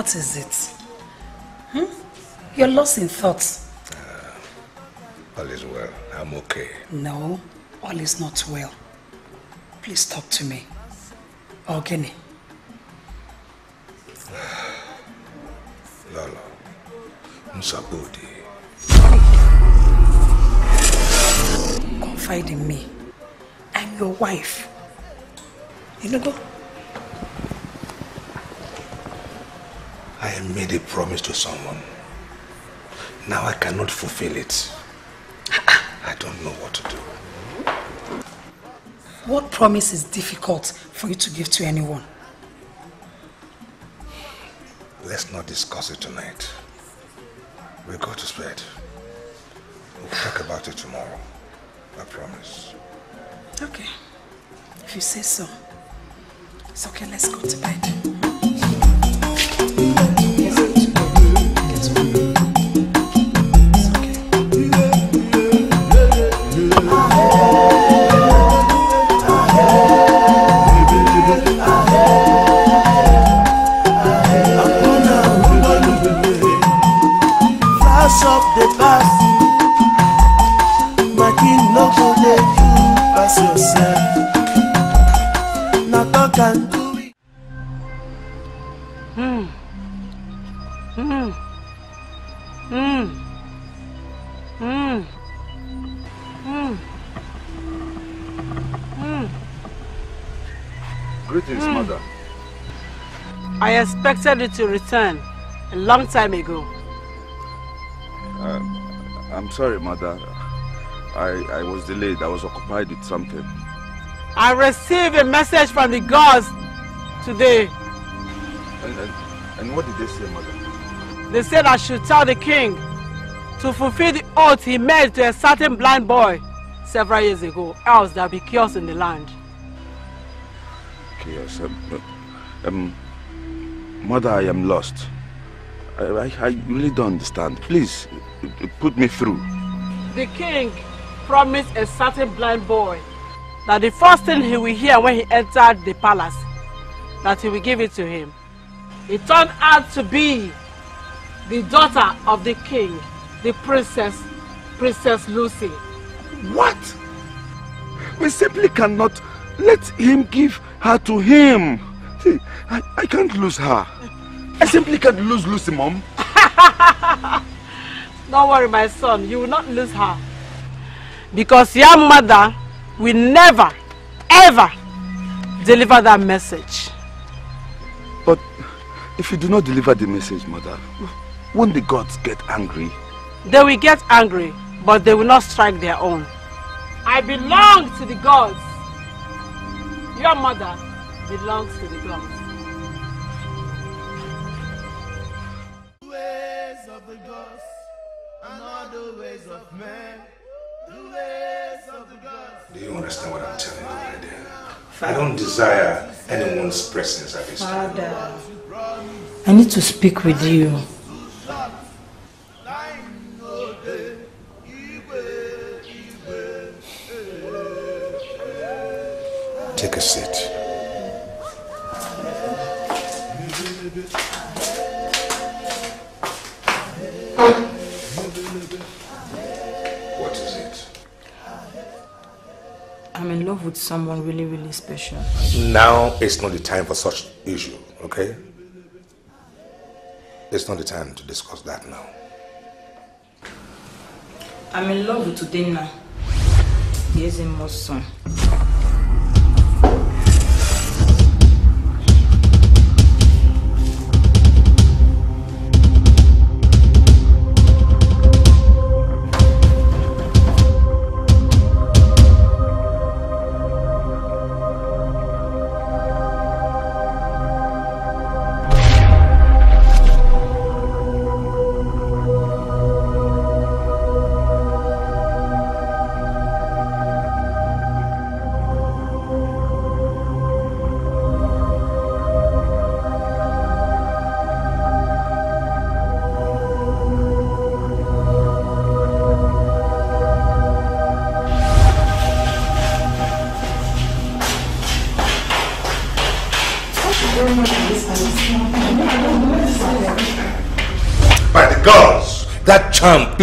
What is it? Hmm? You're lost in thoughts. All is well. I'm okay. No, all is not well. Please talk to me. Ogini. Lolo. Msabudi. Confide in me. I'm your wife. You know, go. I made a promise to someone. Now I cannot fulfill it. I don't know what to do. What promise is difficult for you to give to anyone? Let's not discuss it tonight. We'll go to bed. We'll talk about it tomorrow. I promise. Okay. If you say so. It's okay, let's go to bed. I expected you to return a long time ago. Uh, I'm sorry, mother. I, I was delayed. I was occupied with something. I received a message from the gods today. And, and, and what did they say, mother? They said I should tell the king to fulfill the oath he made to a certain blind boy several years ago, else there'll be chaos in the land. Chaos. Um, um, mother, I am lost. I, I, I really don't understand. Please, put me through. The king promised a certain blind boy that the first thing he will hear when he entered the palace, that he will give it to him. It turned out to be the daughter of the king, the princess, Princess Lucy. What? We simply cannot let him give her to him. See, I, I can't lose her. I simply can't lose Lucy, mom. (laughs) Don't worry, my son, you will not lose her. Because your mother will never, ever deliver that message. But if you do not deliver the message, mother, won't the gods get angry? They will get angry, but they will not strike their own. I belong to the gods. Your mother belongs to the gods. ways of the gods and not the ways of men. The ways of the gods. Do you understand what I'm telling you, my dear? I don't desire anyone's presence at this time. Father, I need to speak with you. Take a seat. What is it? I'm in love with someone really, really special. Now is not the time for such issue, okay? It's not the time to discuss that now. I'm in love with Udenna, the Ezemo's son.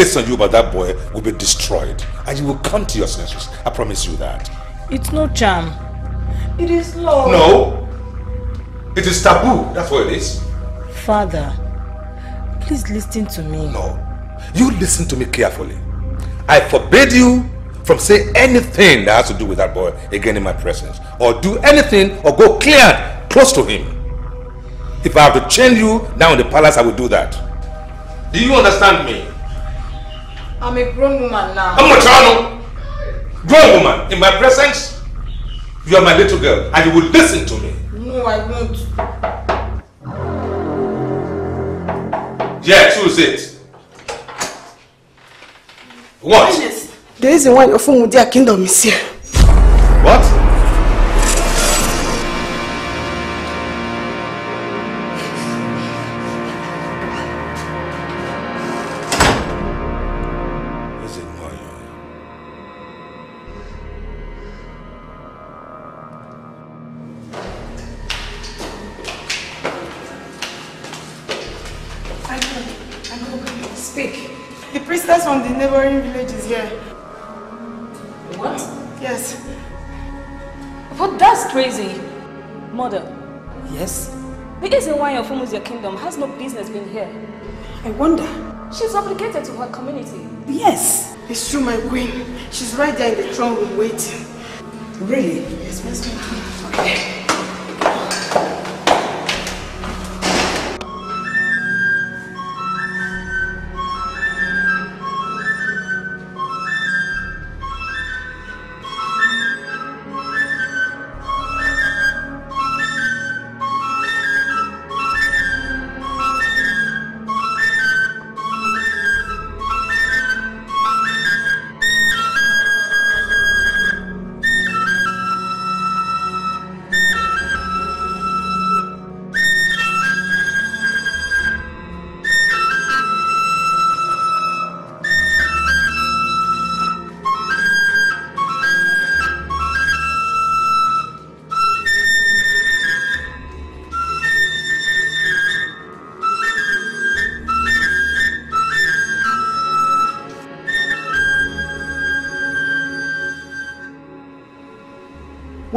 Placed on you by that boy will be destroyed. And you will come to your senses. I promise you that. It's no charm. It is love. No. It is taboo. That's what it is. Father, please listen to me. No. You listen to me carefully. I forbid you from saying anything that has to do with that boy again in my presence. Or do anything or go clear close to him. If I have to chain you down in the palace, I will do that. Do you understand me? I'm a grown woman now. I'm a child. Grown woman, in my presence, you are my little girl and you will listen to me. No, I won't. Yeah, choose it. What? The reason why your phone with their kingdom is here. She's obligated to her community. Yes. It's true, my queen. She's right there in the throne room waiting. Really? Yes, Miss Okay.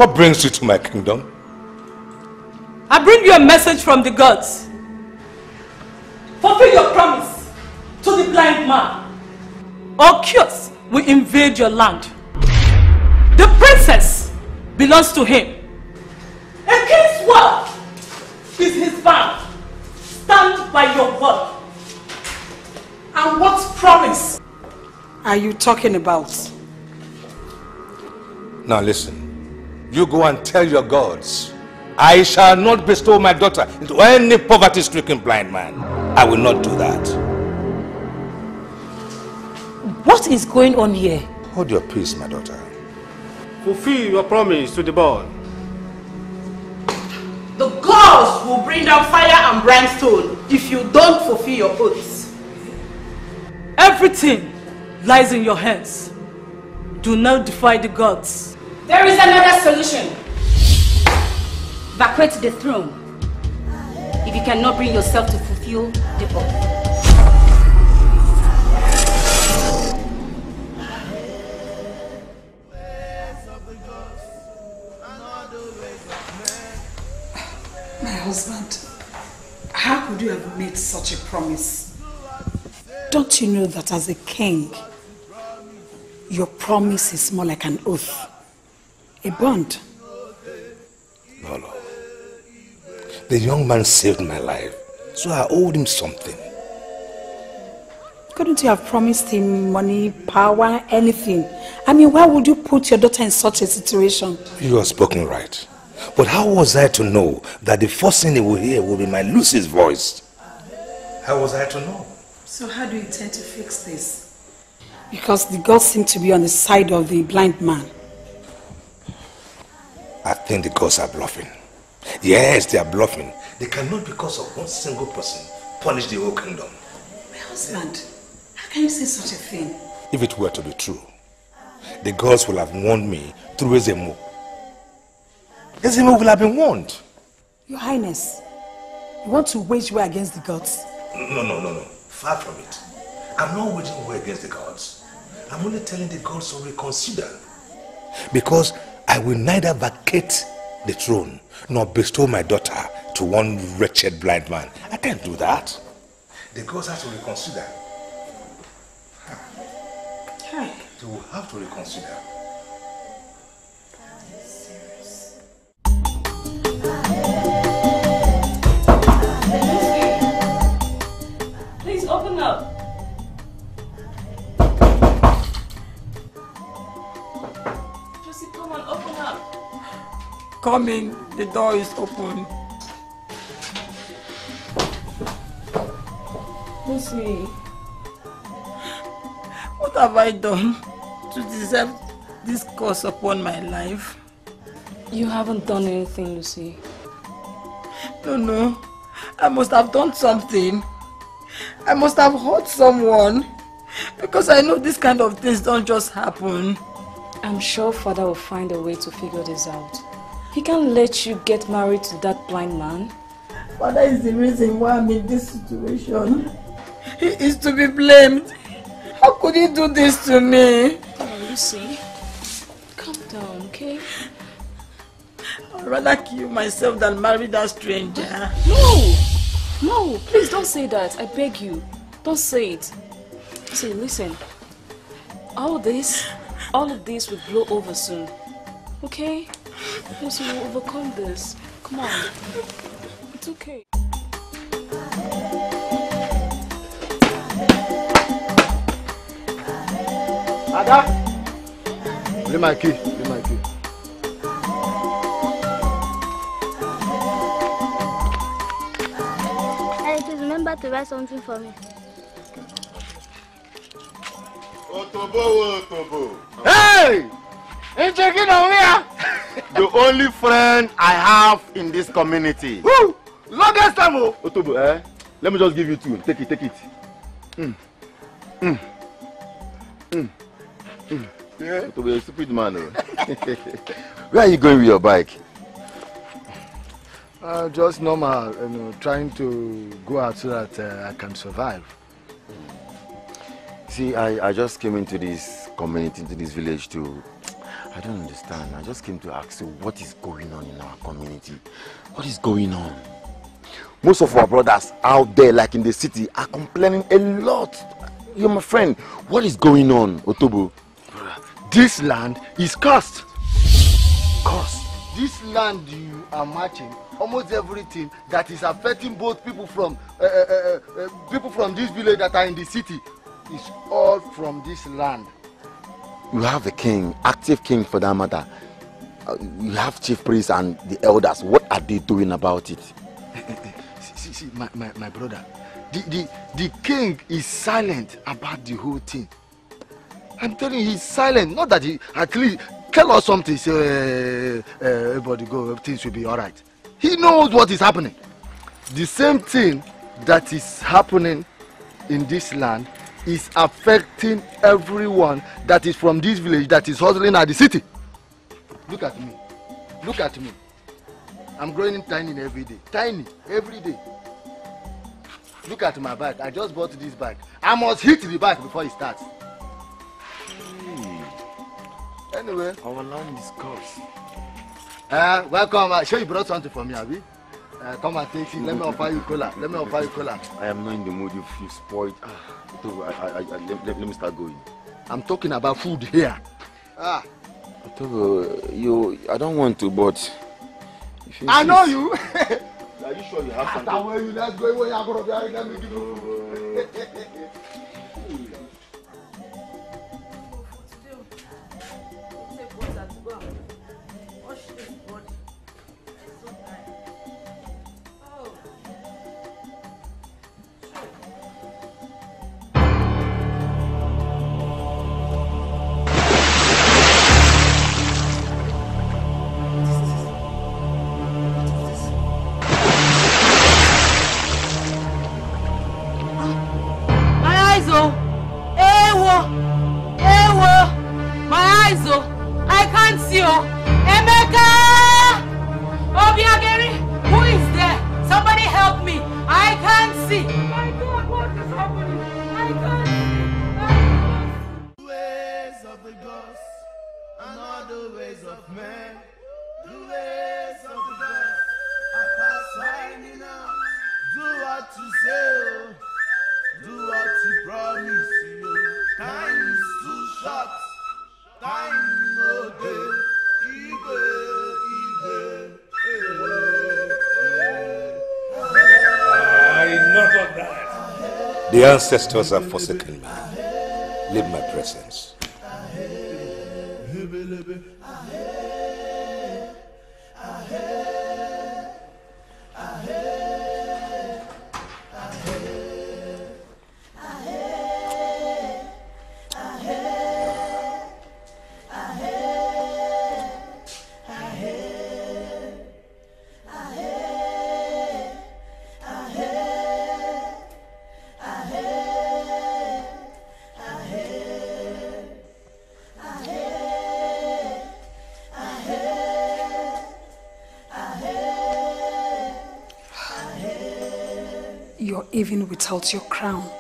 What brings you to my kingdom? I bring you a message from the gods. Fulfill your promise to the blind man. Or Kios will invade your land. The princess belongs to him. A king's word is his vow. Stand by your word. And what promise are you talking about? Now listen. You go and tell your gods, I shall not bestow my daughter into any poverty-stricken blind man. I will not do that. What is going on here? Hold your peace, my daughter. Fulfill your promise to the boy. The gods will bring down fire and brimstone if you don't fulfill your oaths. Everything lies in your hands. Do not defy the gods. There is another solution. Vacate the throne. If you cannot bring yourself to fulfill the oath. My husband, how could you have made such a promise? Don't you know that as a king, your promise is more like an oath, a bond? Lolo, the young man saved my life, so I owed him something. Couldn't you have promised him money, power, anything? I mean, why would you put your daughter in such a situation? You have spoken right. But how was I to know that the first thing he will hear will be my Lucy's voice? How was I to know? So how do you intend to fix this? Because the gods seem to be on the side of the blind man. I think the gods are bluffing. Yes, they are bluffing. They cannot, because of one single person, punish the whole kingdom. My husband, how can you say such a thing? If it were to be true, the gods will have warned me through Ezemo. Ezemo will have been warned. Your Highness, you want to wage war against the gods? No, no, no, no. Far from it. I'm not waging war against the gods. I'm only telling the gods to reconsider. Because I will neither vacate the throne nor bestow my daughter to one wretched blind man. I can't do that. The gods have to reconsider. They will have to reconsider. Come in, the door is open. Lucy. What have I done to deserve this curse upon my life? You haven't done anything, Lucy. No, no. I must have done something. I must have hurt someone. Because I know this kind of things don't just happen. I'm sure father will find a way to figure this out. He can't let you get married to that blind man. Father is the reason why I'm in this situation. He is to be blamed. How could he do this to me? Oh, Lucy, calm down, okay? I'd rather kill myself than marry that stranger. No! No, please don't say that. I beg you. Don't say it. See, listen. All this, all of this will blow over soon. Okay? Lucy, we'll overcome this. Come on. It's okay. Ada! Bring my key. Bring my key. Hey, please remember to write something for me. Otobo, Otobo. Hey! Ain't checking on me? The only friend I have in this community. Woo! Longest time, oh! Otobo, eh? Let me just give you two. Take it, take it. Mm. Mm. Mm. Mm. Yeah. Otobo, you're a stupid man, oh. (laughs) Where are you going with your bike? Uh, just normal, you know, trying to go out so that uh, I can survive. See, I, I just came into this community, into this village to... I don't understand. I just came to ask you what is going on in our community. What is going on? Most of our brothers out there, like in the city, are complaining a lot. You're my friend. What is going on, Otobo? This land is cursed. Cursed? This land you are matching, almost everything that is affecting both people from uh, uh, uh, uh, people from this village that are in the city is all from this land. You have a king, active king for that matter. Uh, you have chief priests and the elders. What are they doing about it? (laughs) see, see, my, my, my brother, the, the, the king is silent about the whole thing. I'm telling you, he's silent. Not that he at least tell us something, say, uh, uh, everybody go, things will be all right. He knows what is happening. The same thing that is happening in this land is affecting everyone that is from this village that is hustling at the city. Look at me. Look at me. I'm growing tiny every day. Tiny every day. Look at my bag. I just bought this bag. I must hit the bag before it starts. Anyway. Our land is cursed. Uh, welcome. Uh, sure you brought something for me, Abi? Uh, come and take it. Let me offer you cola. Let me offer you cola. I am not in the mood. You, you spoiled. Otobo, I, I, I, let, let, let me start going. I'm talking about food here. Ah. Otobo, you, I don't want to, but. I know you. Are you sure you have (laughs) something? Where you let's go. Let me give you. The ancestors have forsaken me. Leave my presence. Your crown.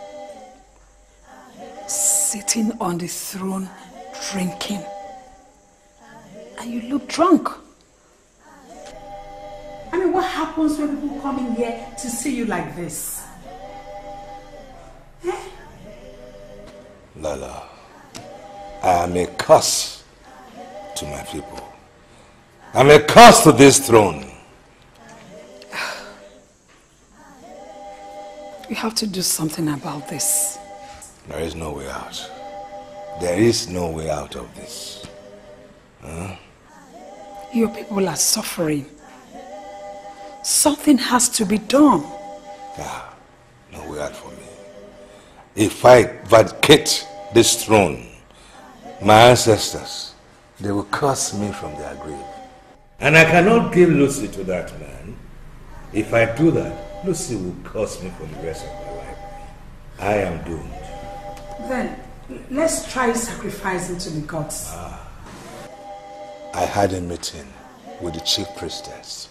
Sitting on the throne, drinking. And you look drunk. I mean, what happens when people come in here to see you like this? Eh? Lala, I am a curse to my people. I'm a curse to this throne. We have to do something about this. There is no way out. There is no way out of this. Huh? Your people are suffering. Something has to be done. Ah, no way out for me. If I vacate this throne, my ancestors, they will curse me from their grave. And I cannot give Lucy to that man. If I do that, Lucy will curse me for the rest of my life. I am doomed. Then, let's try sacrificing to the gods. Ah, I had a meeting with the chief priestess.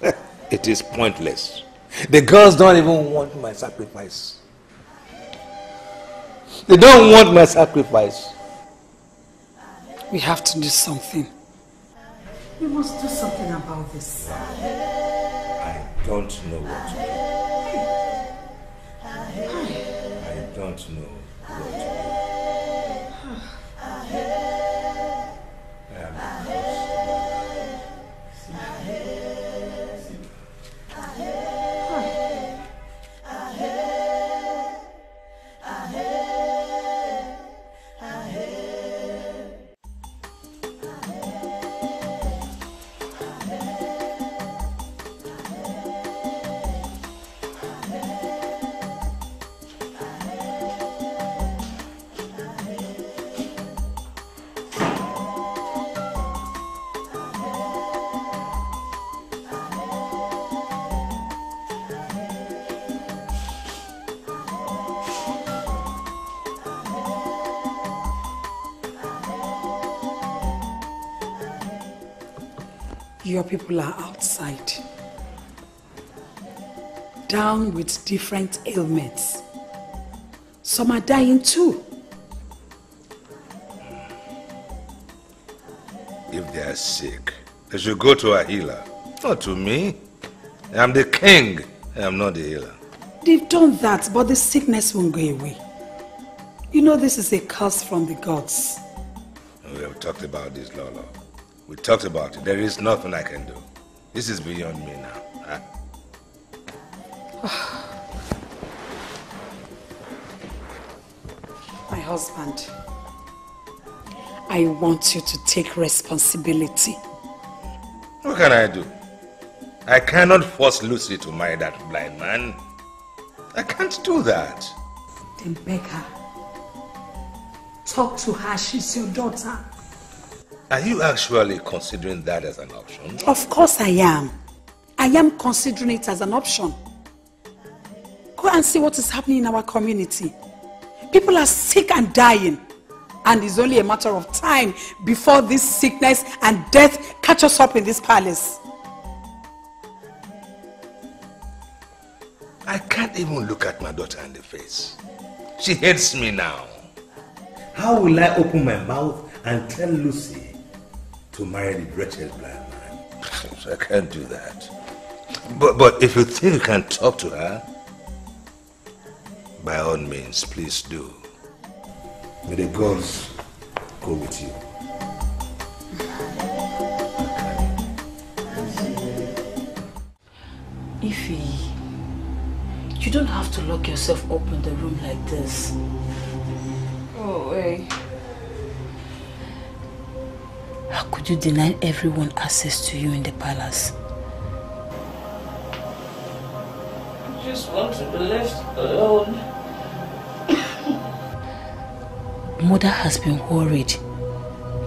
(laughs) it is pointless. The girls don't even want my sacrifice. They don't want my sacrifice. We have to do something. We must do something about this. I don't know what to do. I don't know what Your people are outside. Down with different ailments. Some are dying too. If they are sick, they should go to a healer. Not to me. I am the king. I am not the healer. They've done that, but the sickness won't go away. You know this is a curse from the gods. We have talked about this, Lolo. We talked about it. There is nothing I can do. This is beyond me now. huh? (sighs) My husband, I want you to take responsibility. What can I do? I cannot force Lucy to marry that blind man. I can't do that. Then beg her. Talk to her, she's your daughter. Are you actually considering that as an option? Of course I am. I am considering it as an option. Go and see what is happening in our community. People are sick and dying. And it's only a matter of time before this sickness and death catch us up in this palace. I can't even look at my daughter in the face. She hates me now. How will I open my mouth and tell Lucy to marry the wretched blind man? (laughs) I can't do that. But, but if you think you can talk to her, by all means, please do. May the gods go with you. Ify, you don't have to lock yourself up in the room like this. Oh, wait. Could you deny everyone access to you in the palace? I just want to be left alone. (coughs) Mother has been worried.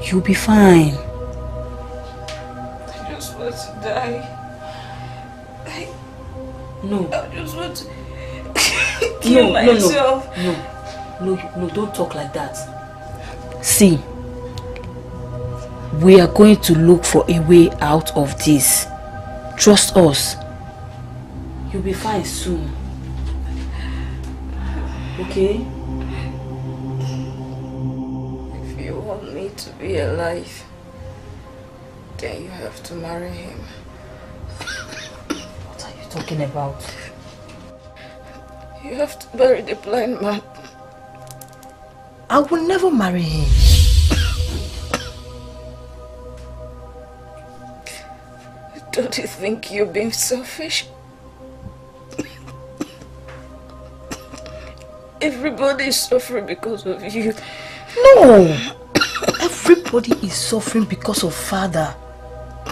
You'll be fine. I just want to die. I, No. I just want to kill no, myself. No, no, no, no, don't talk like that. See, we are going to look for a way out of this. Trust us. You'll be fine soon. Okay? If you want me to be alive, then you have to marry him. What are you talking about? You have to marry the blind man. I will never marry him. Don't you think you're being selfish? Everybody is suffering because of you. No! Everybody is suffering because of father.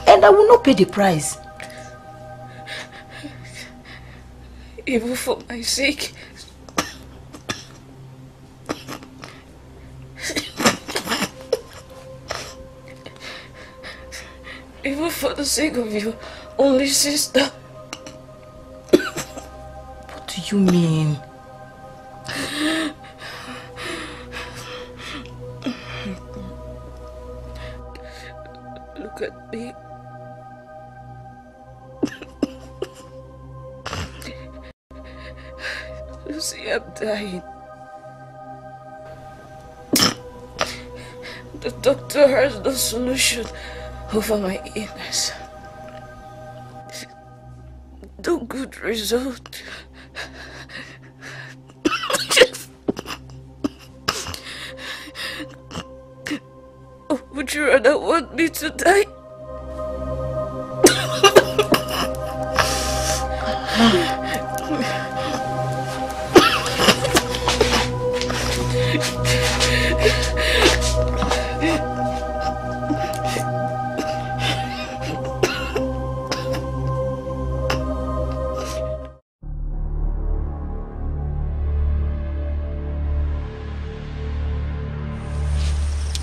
And I will not pay the price. Even for my sake. Even for the sake of your only sister. What do you mean? Look at me. Lucy, I'm dying. The doctor has no solution over my illness. No good result. Oh, would you rather want me to die?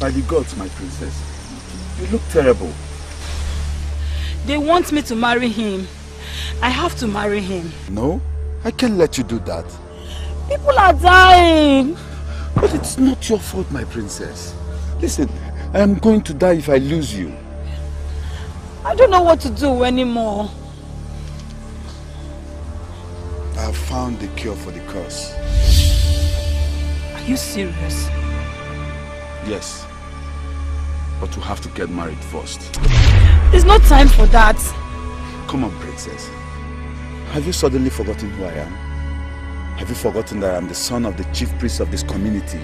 By the gods, my princess. You look terrible. They want me to marry him. I have to marry him. No, I can't let you do that. People are dying. But it's not your fault, my princess. Listen, I am going to die if I lose you. I don't know what to do anymore. I have found the cure for the curse. Are you serious? Yes. But we have to get married first. There's no time for that. Come on, princess. Have you suddenly forgotten who I am? Have you forgotten that I'm the son of the chief priest of this community?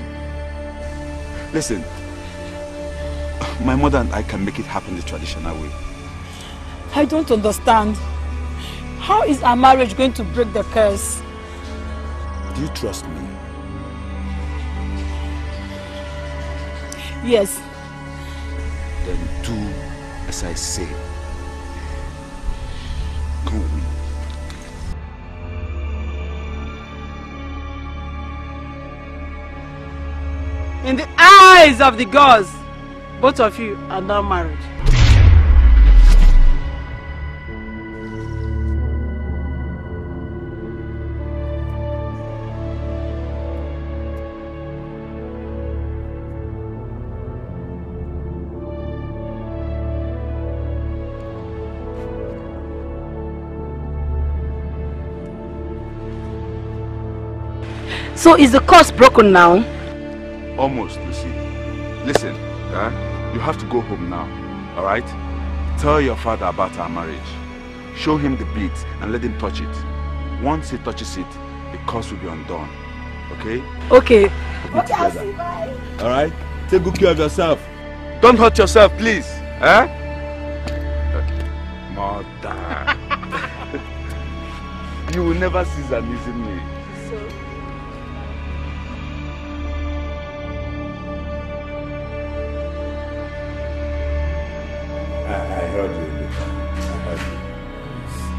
Listen, my mother and I can make it happen the traditional way. I don't understand. How is our marriage going to break the curse? Do you trust me? Yes. Then do as I say. Me. In the eyes of the gods, both of you are now married. So is the curse broken now? Almost, Lucy. Listen, eh? you have to go home now, alright? Tell your father about our marriage. Show him the beads and let him touch it. Once he touches it, the curse will be undone. Okay? Okay. Okay, I'll see bye. Alright? Take good care of yourself. Don't hurt yourself, please. Eh? Mother. (laughs) you will never cease amusing me. I, heard you, I heard you.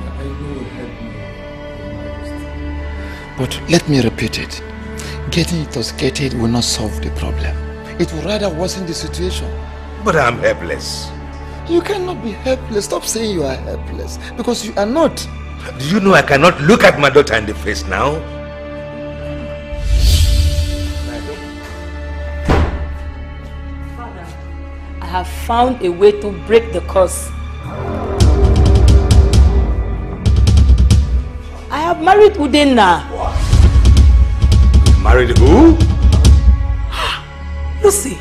I know you helped me. But let me repeat it. Getting intoxicated will not solve the problem. It will rather worsen the situation. But I'm helpless. You cannot be helpless. Stop saying you are helpless. Because you are not. Do you know I cannot look at my daughter in the face now? Have found a way to break the curse. I have married Udenna. Married who? (gasps) Lucy,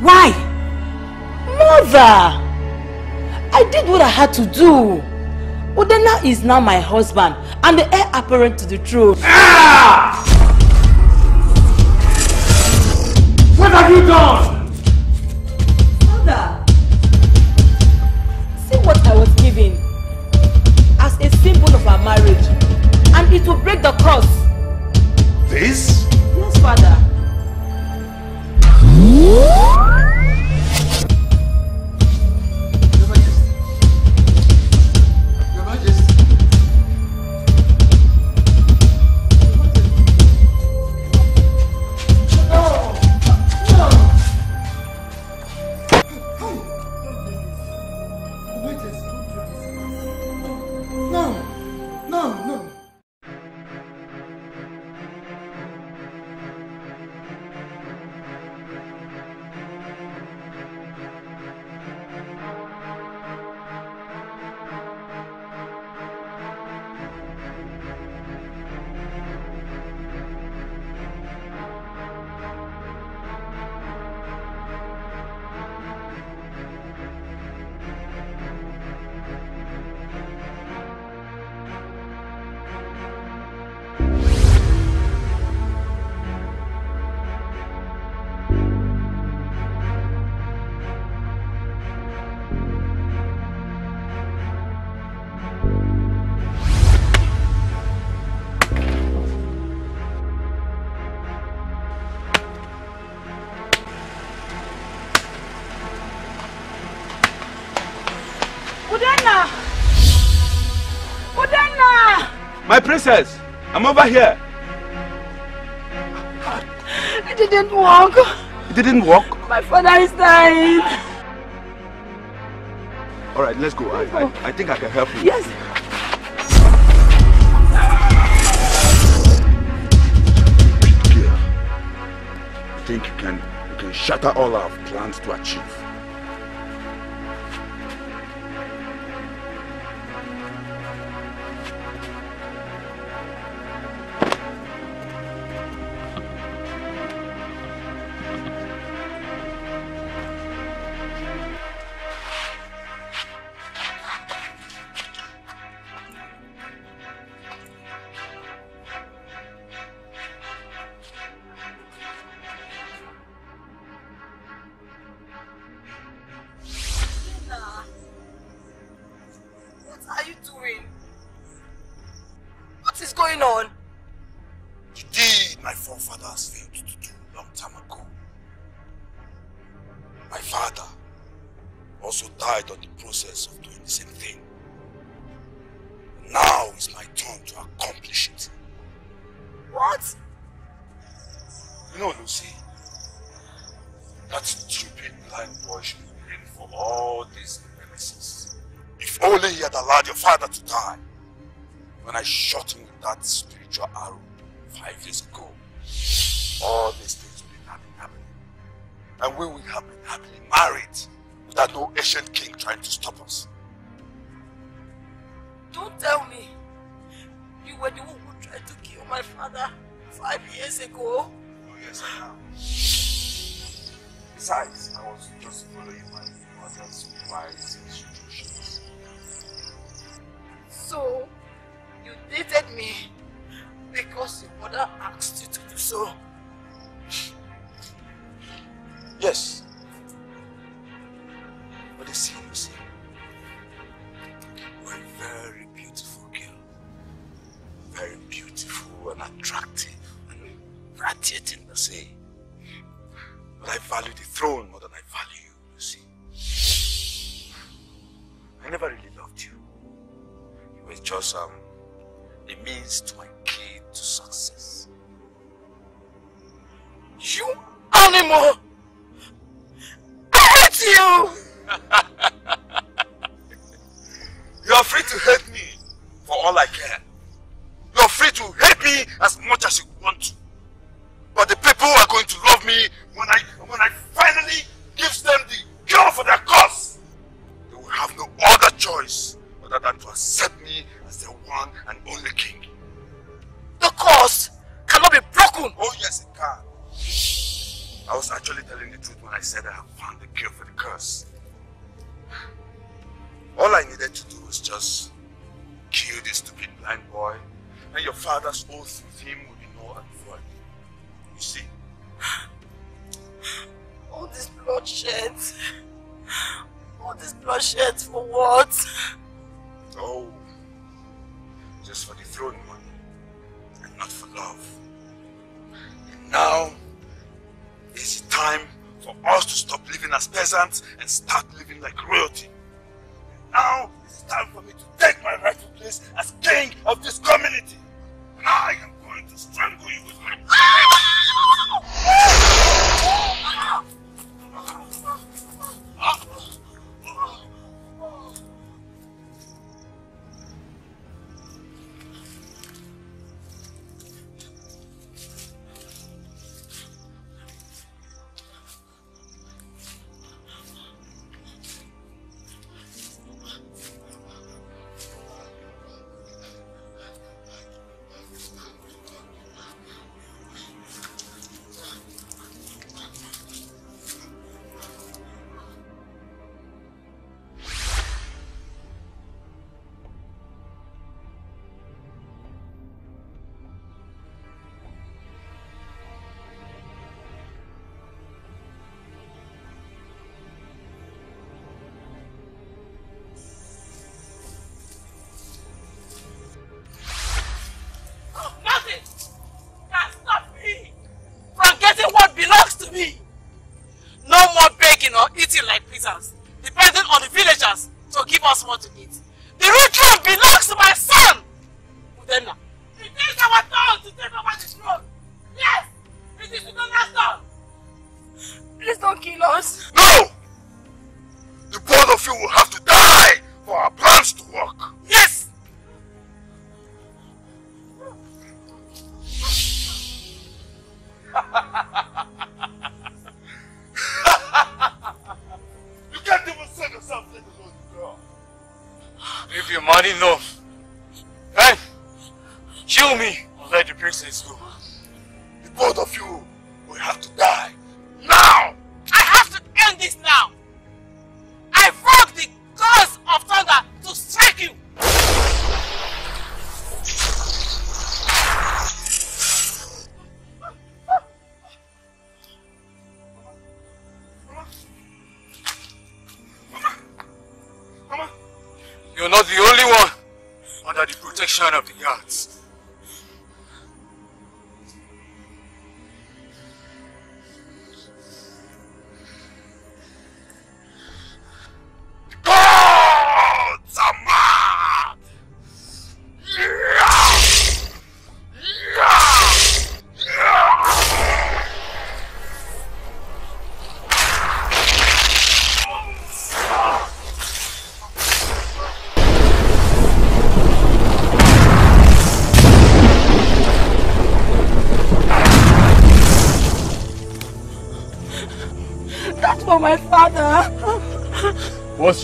why? Mother! I did what I had to do. Udenna is now my husband and the heir apparent to the throne. What have you done? What I was given as a symbol of our marriage and it will break the curse. This? Yes, father. Princess, I'm over here. It didn't work. It didn't work. My father is dying. All right, let's go. I, I, I think I can help you. Yes. I think you can, you can shatter all our plans to achieve. Animal! And start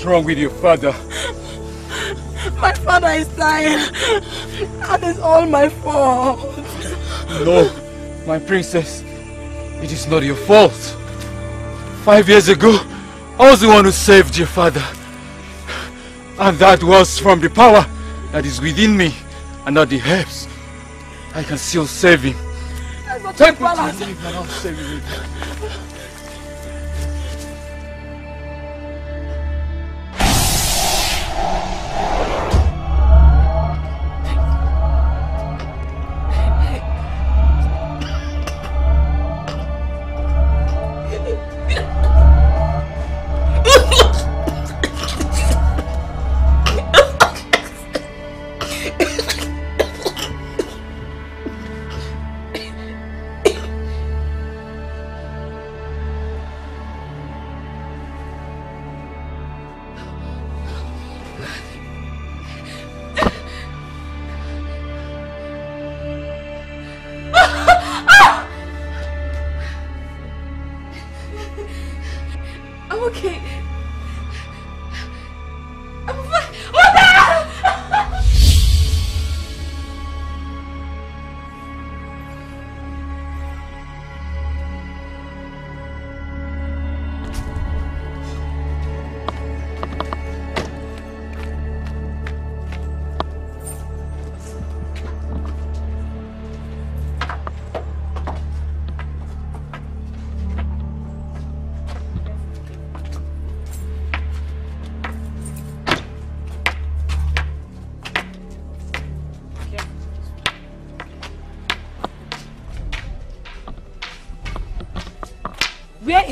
What's wrong with your father? My father is dying. That is all my fault. No, My princess, it is not your fault. Five years ago, I was the one who saved your father. And that was from the power that is within me and not the herbs. I can still save him. Take me to and I'll save you.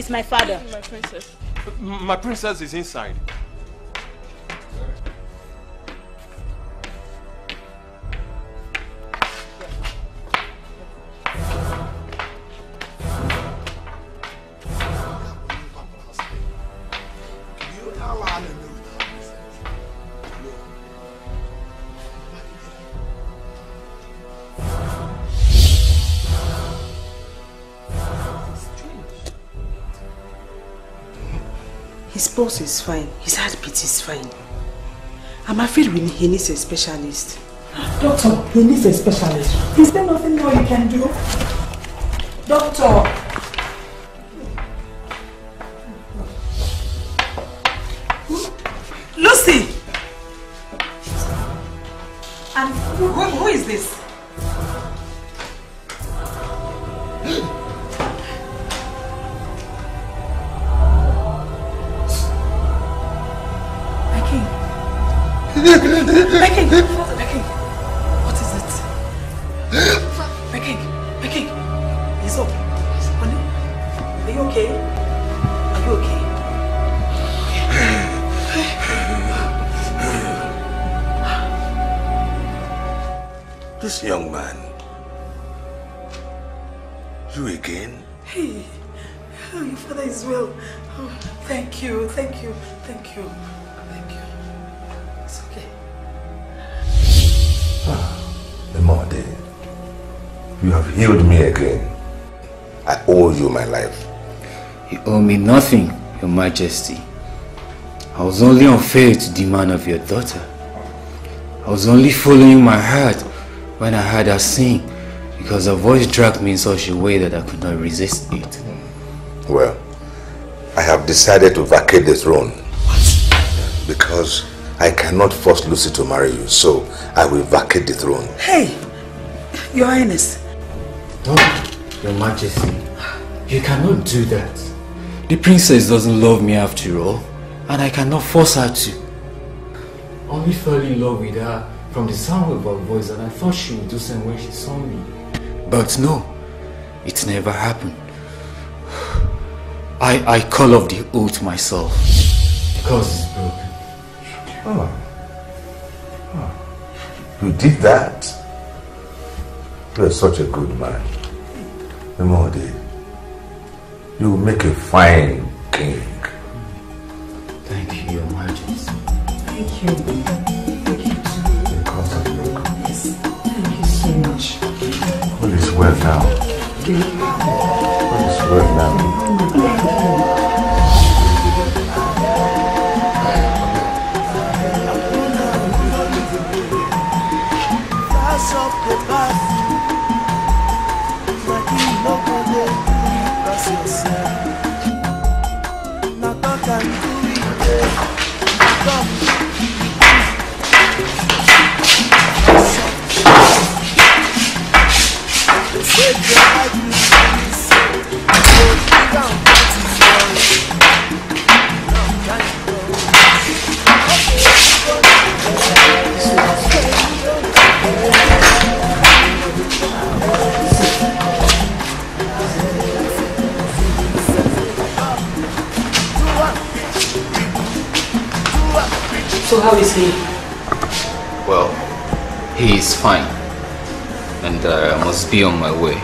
Is my father? My princess. My princess is inside. Pulse is fine. His heartbeat is fine. I'm afraid we, he needs a specialist. Doctor, he needs a specialist. Is there nothing more you can do? Doctor! Lucy! And who, who, who is this? Majesty. I was only unfair to the man of your daughter. I was only following my heart when I heard her sing because her voice dragged me in such a way that I could not resist it. Well, I have decided to vacate the throne. Because I cannot force Lucy to marry you, so I will vacate the throne. Hey, Your Highness. No, Your Majesty, you cannot do that. The princess doesn't love me after all, and I cannot force her to. Only fell in love with her from the sound of her voice, and I thought she would do the same when she saw me. But no, it never happened. I, I call off the oath myself, The because it's broken. Oh. oh. You did that? You are such a good man. Imode, you will make a fine king. Thank you, Your Majesty. Thank you. Thank you too. Yes, thank you so much. All is well now. All is well now. How is he? Well, he is fine. And uh, I must be on my way.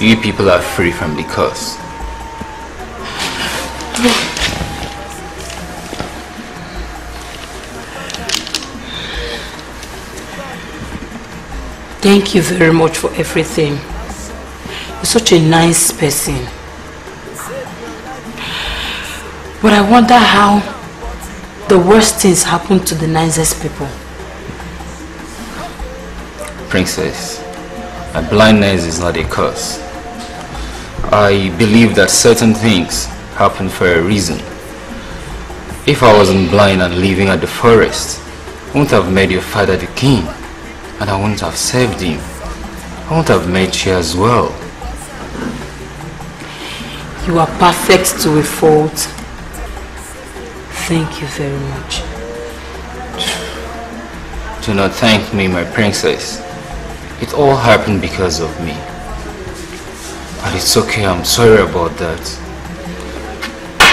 You people are free from the curse. Thank you very much for everything. You're such a nice person. But I wonder how the worst things happen to the nicest people. Princess, my blindness is not a curse. I believe that certain things happen for a reason. If I wasn't blind and living at the forest, I wouldn't have made your father the king, and I wouldn't have saved him. I wouldn't have met you as well. You are perfect to a fault. Thank you very much. Do not thank me, my princess. It all happened because of me. But it's okay, I'm sorry about that.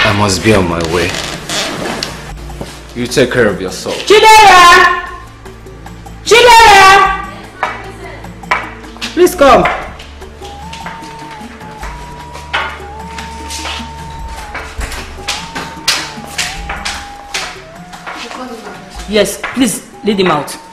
I must be on my way. You take care of yourself. Chidera! Chidera! Please come. Yes, please lead him out.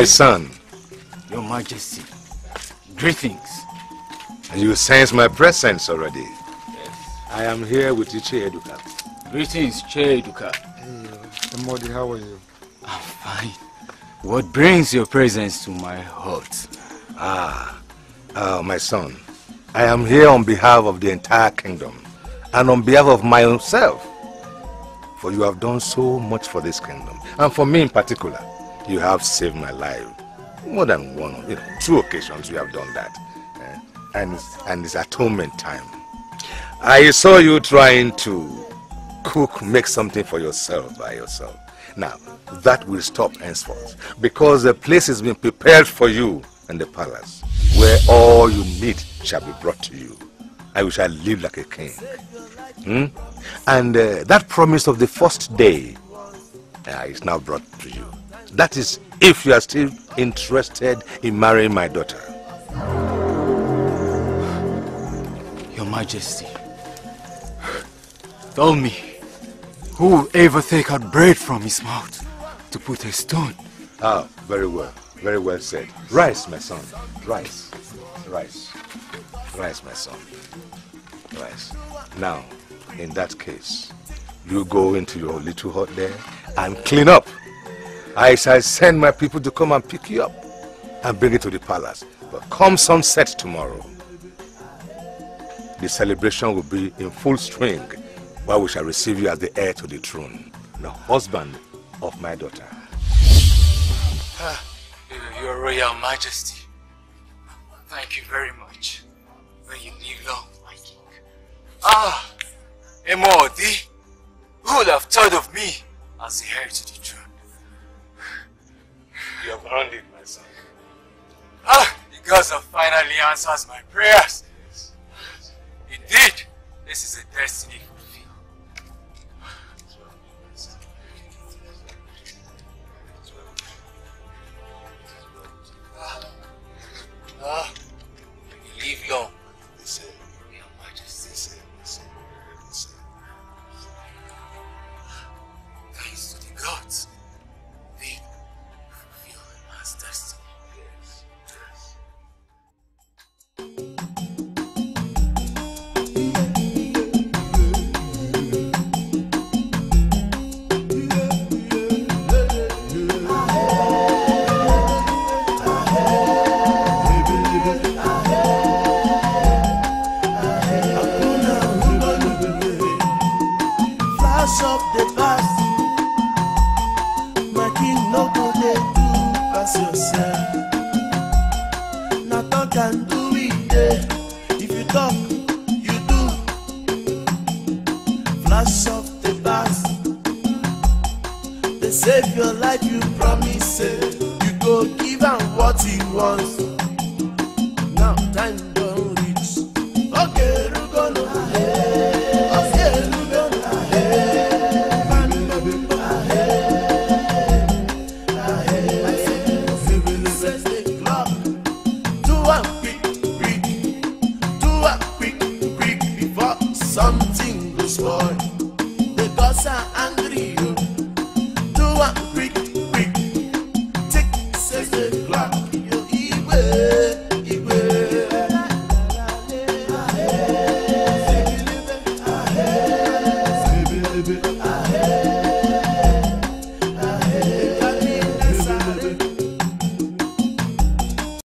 My son. Your Majesty, greetings. And You sense my presence already. Yes. I am here with Ichi Nduka. Greetings, Cheduka. Emodi, how are you? I'm fine. What brings your presence to my heart? Ah, uh, my son. I am here on behalf of the entire kingdom and on behalf of myself. For you have done so much for this kingdom. And for me in particular, you have saved my life. More than one, you know, two occasions you have done that. Eh, and, it's, and it's atonement time. I saw you trying to cook, make something for yourself by yourself. Now, that will stop henceforth because the place has been prepared for you in the palace where all you need shall be brought to you. I shall live like a king. Hmm? And uh, that promise of the first day uh, is now brought to you. That is if you are still interested in marrying my daughter. Your Majesty, Tell me, who will ever take out bread from his mouth to put a stone? Ah, very well. Very well said. Rice, my son. Rice. Rice. Rice, my son. Rice. Now, in that case, you go into your little hut there and clean up. I shall send my people to come and pick you up and bring you to the palace. But come sunset tomorrow, the celebration will be in full swing where we shall receive you as the heir to the throne, the husband of my daughter. Ah, Your Royal Majesty, thank you very much. May you live long, my king. Ah, Emodi, who would have thought of me as the heir to the? You have earned it, my son. Ah, the gods have finally answered my prayers. Indeed, this is a destiny. Ah, ah, you live long. Your Majesty. Thanks to the gods,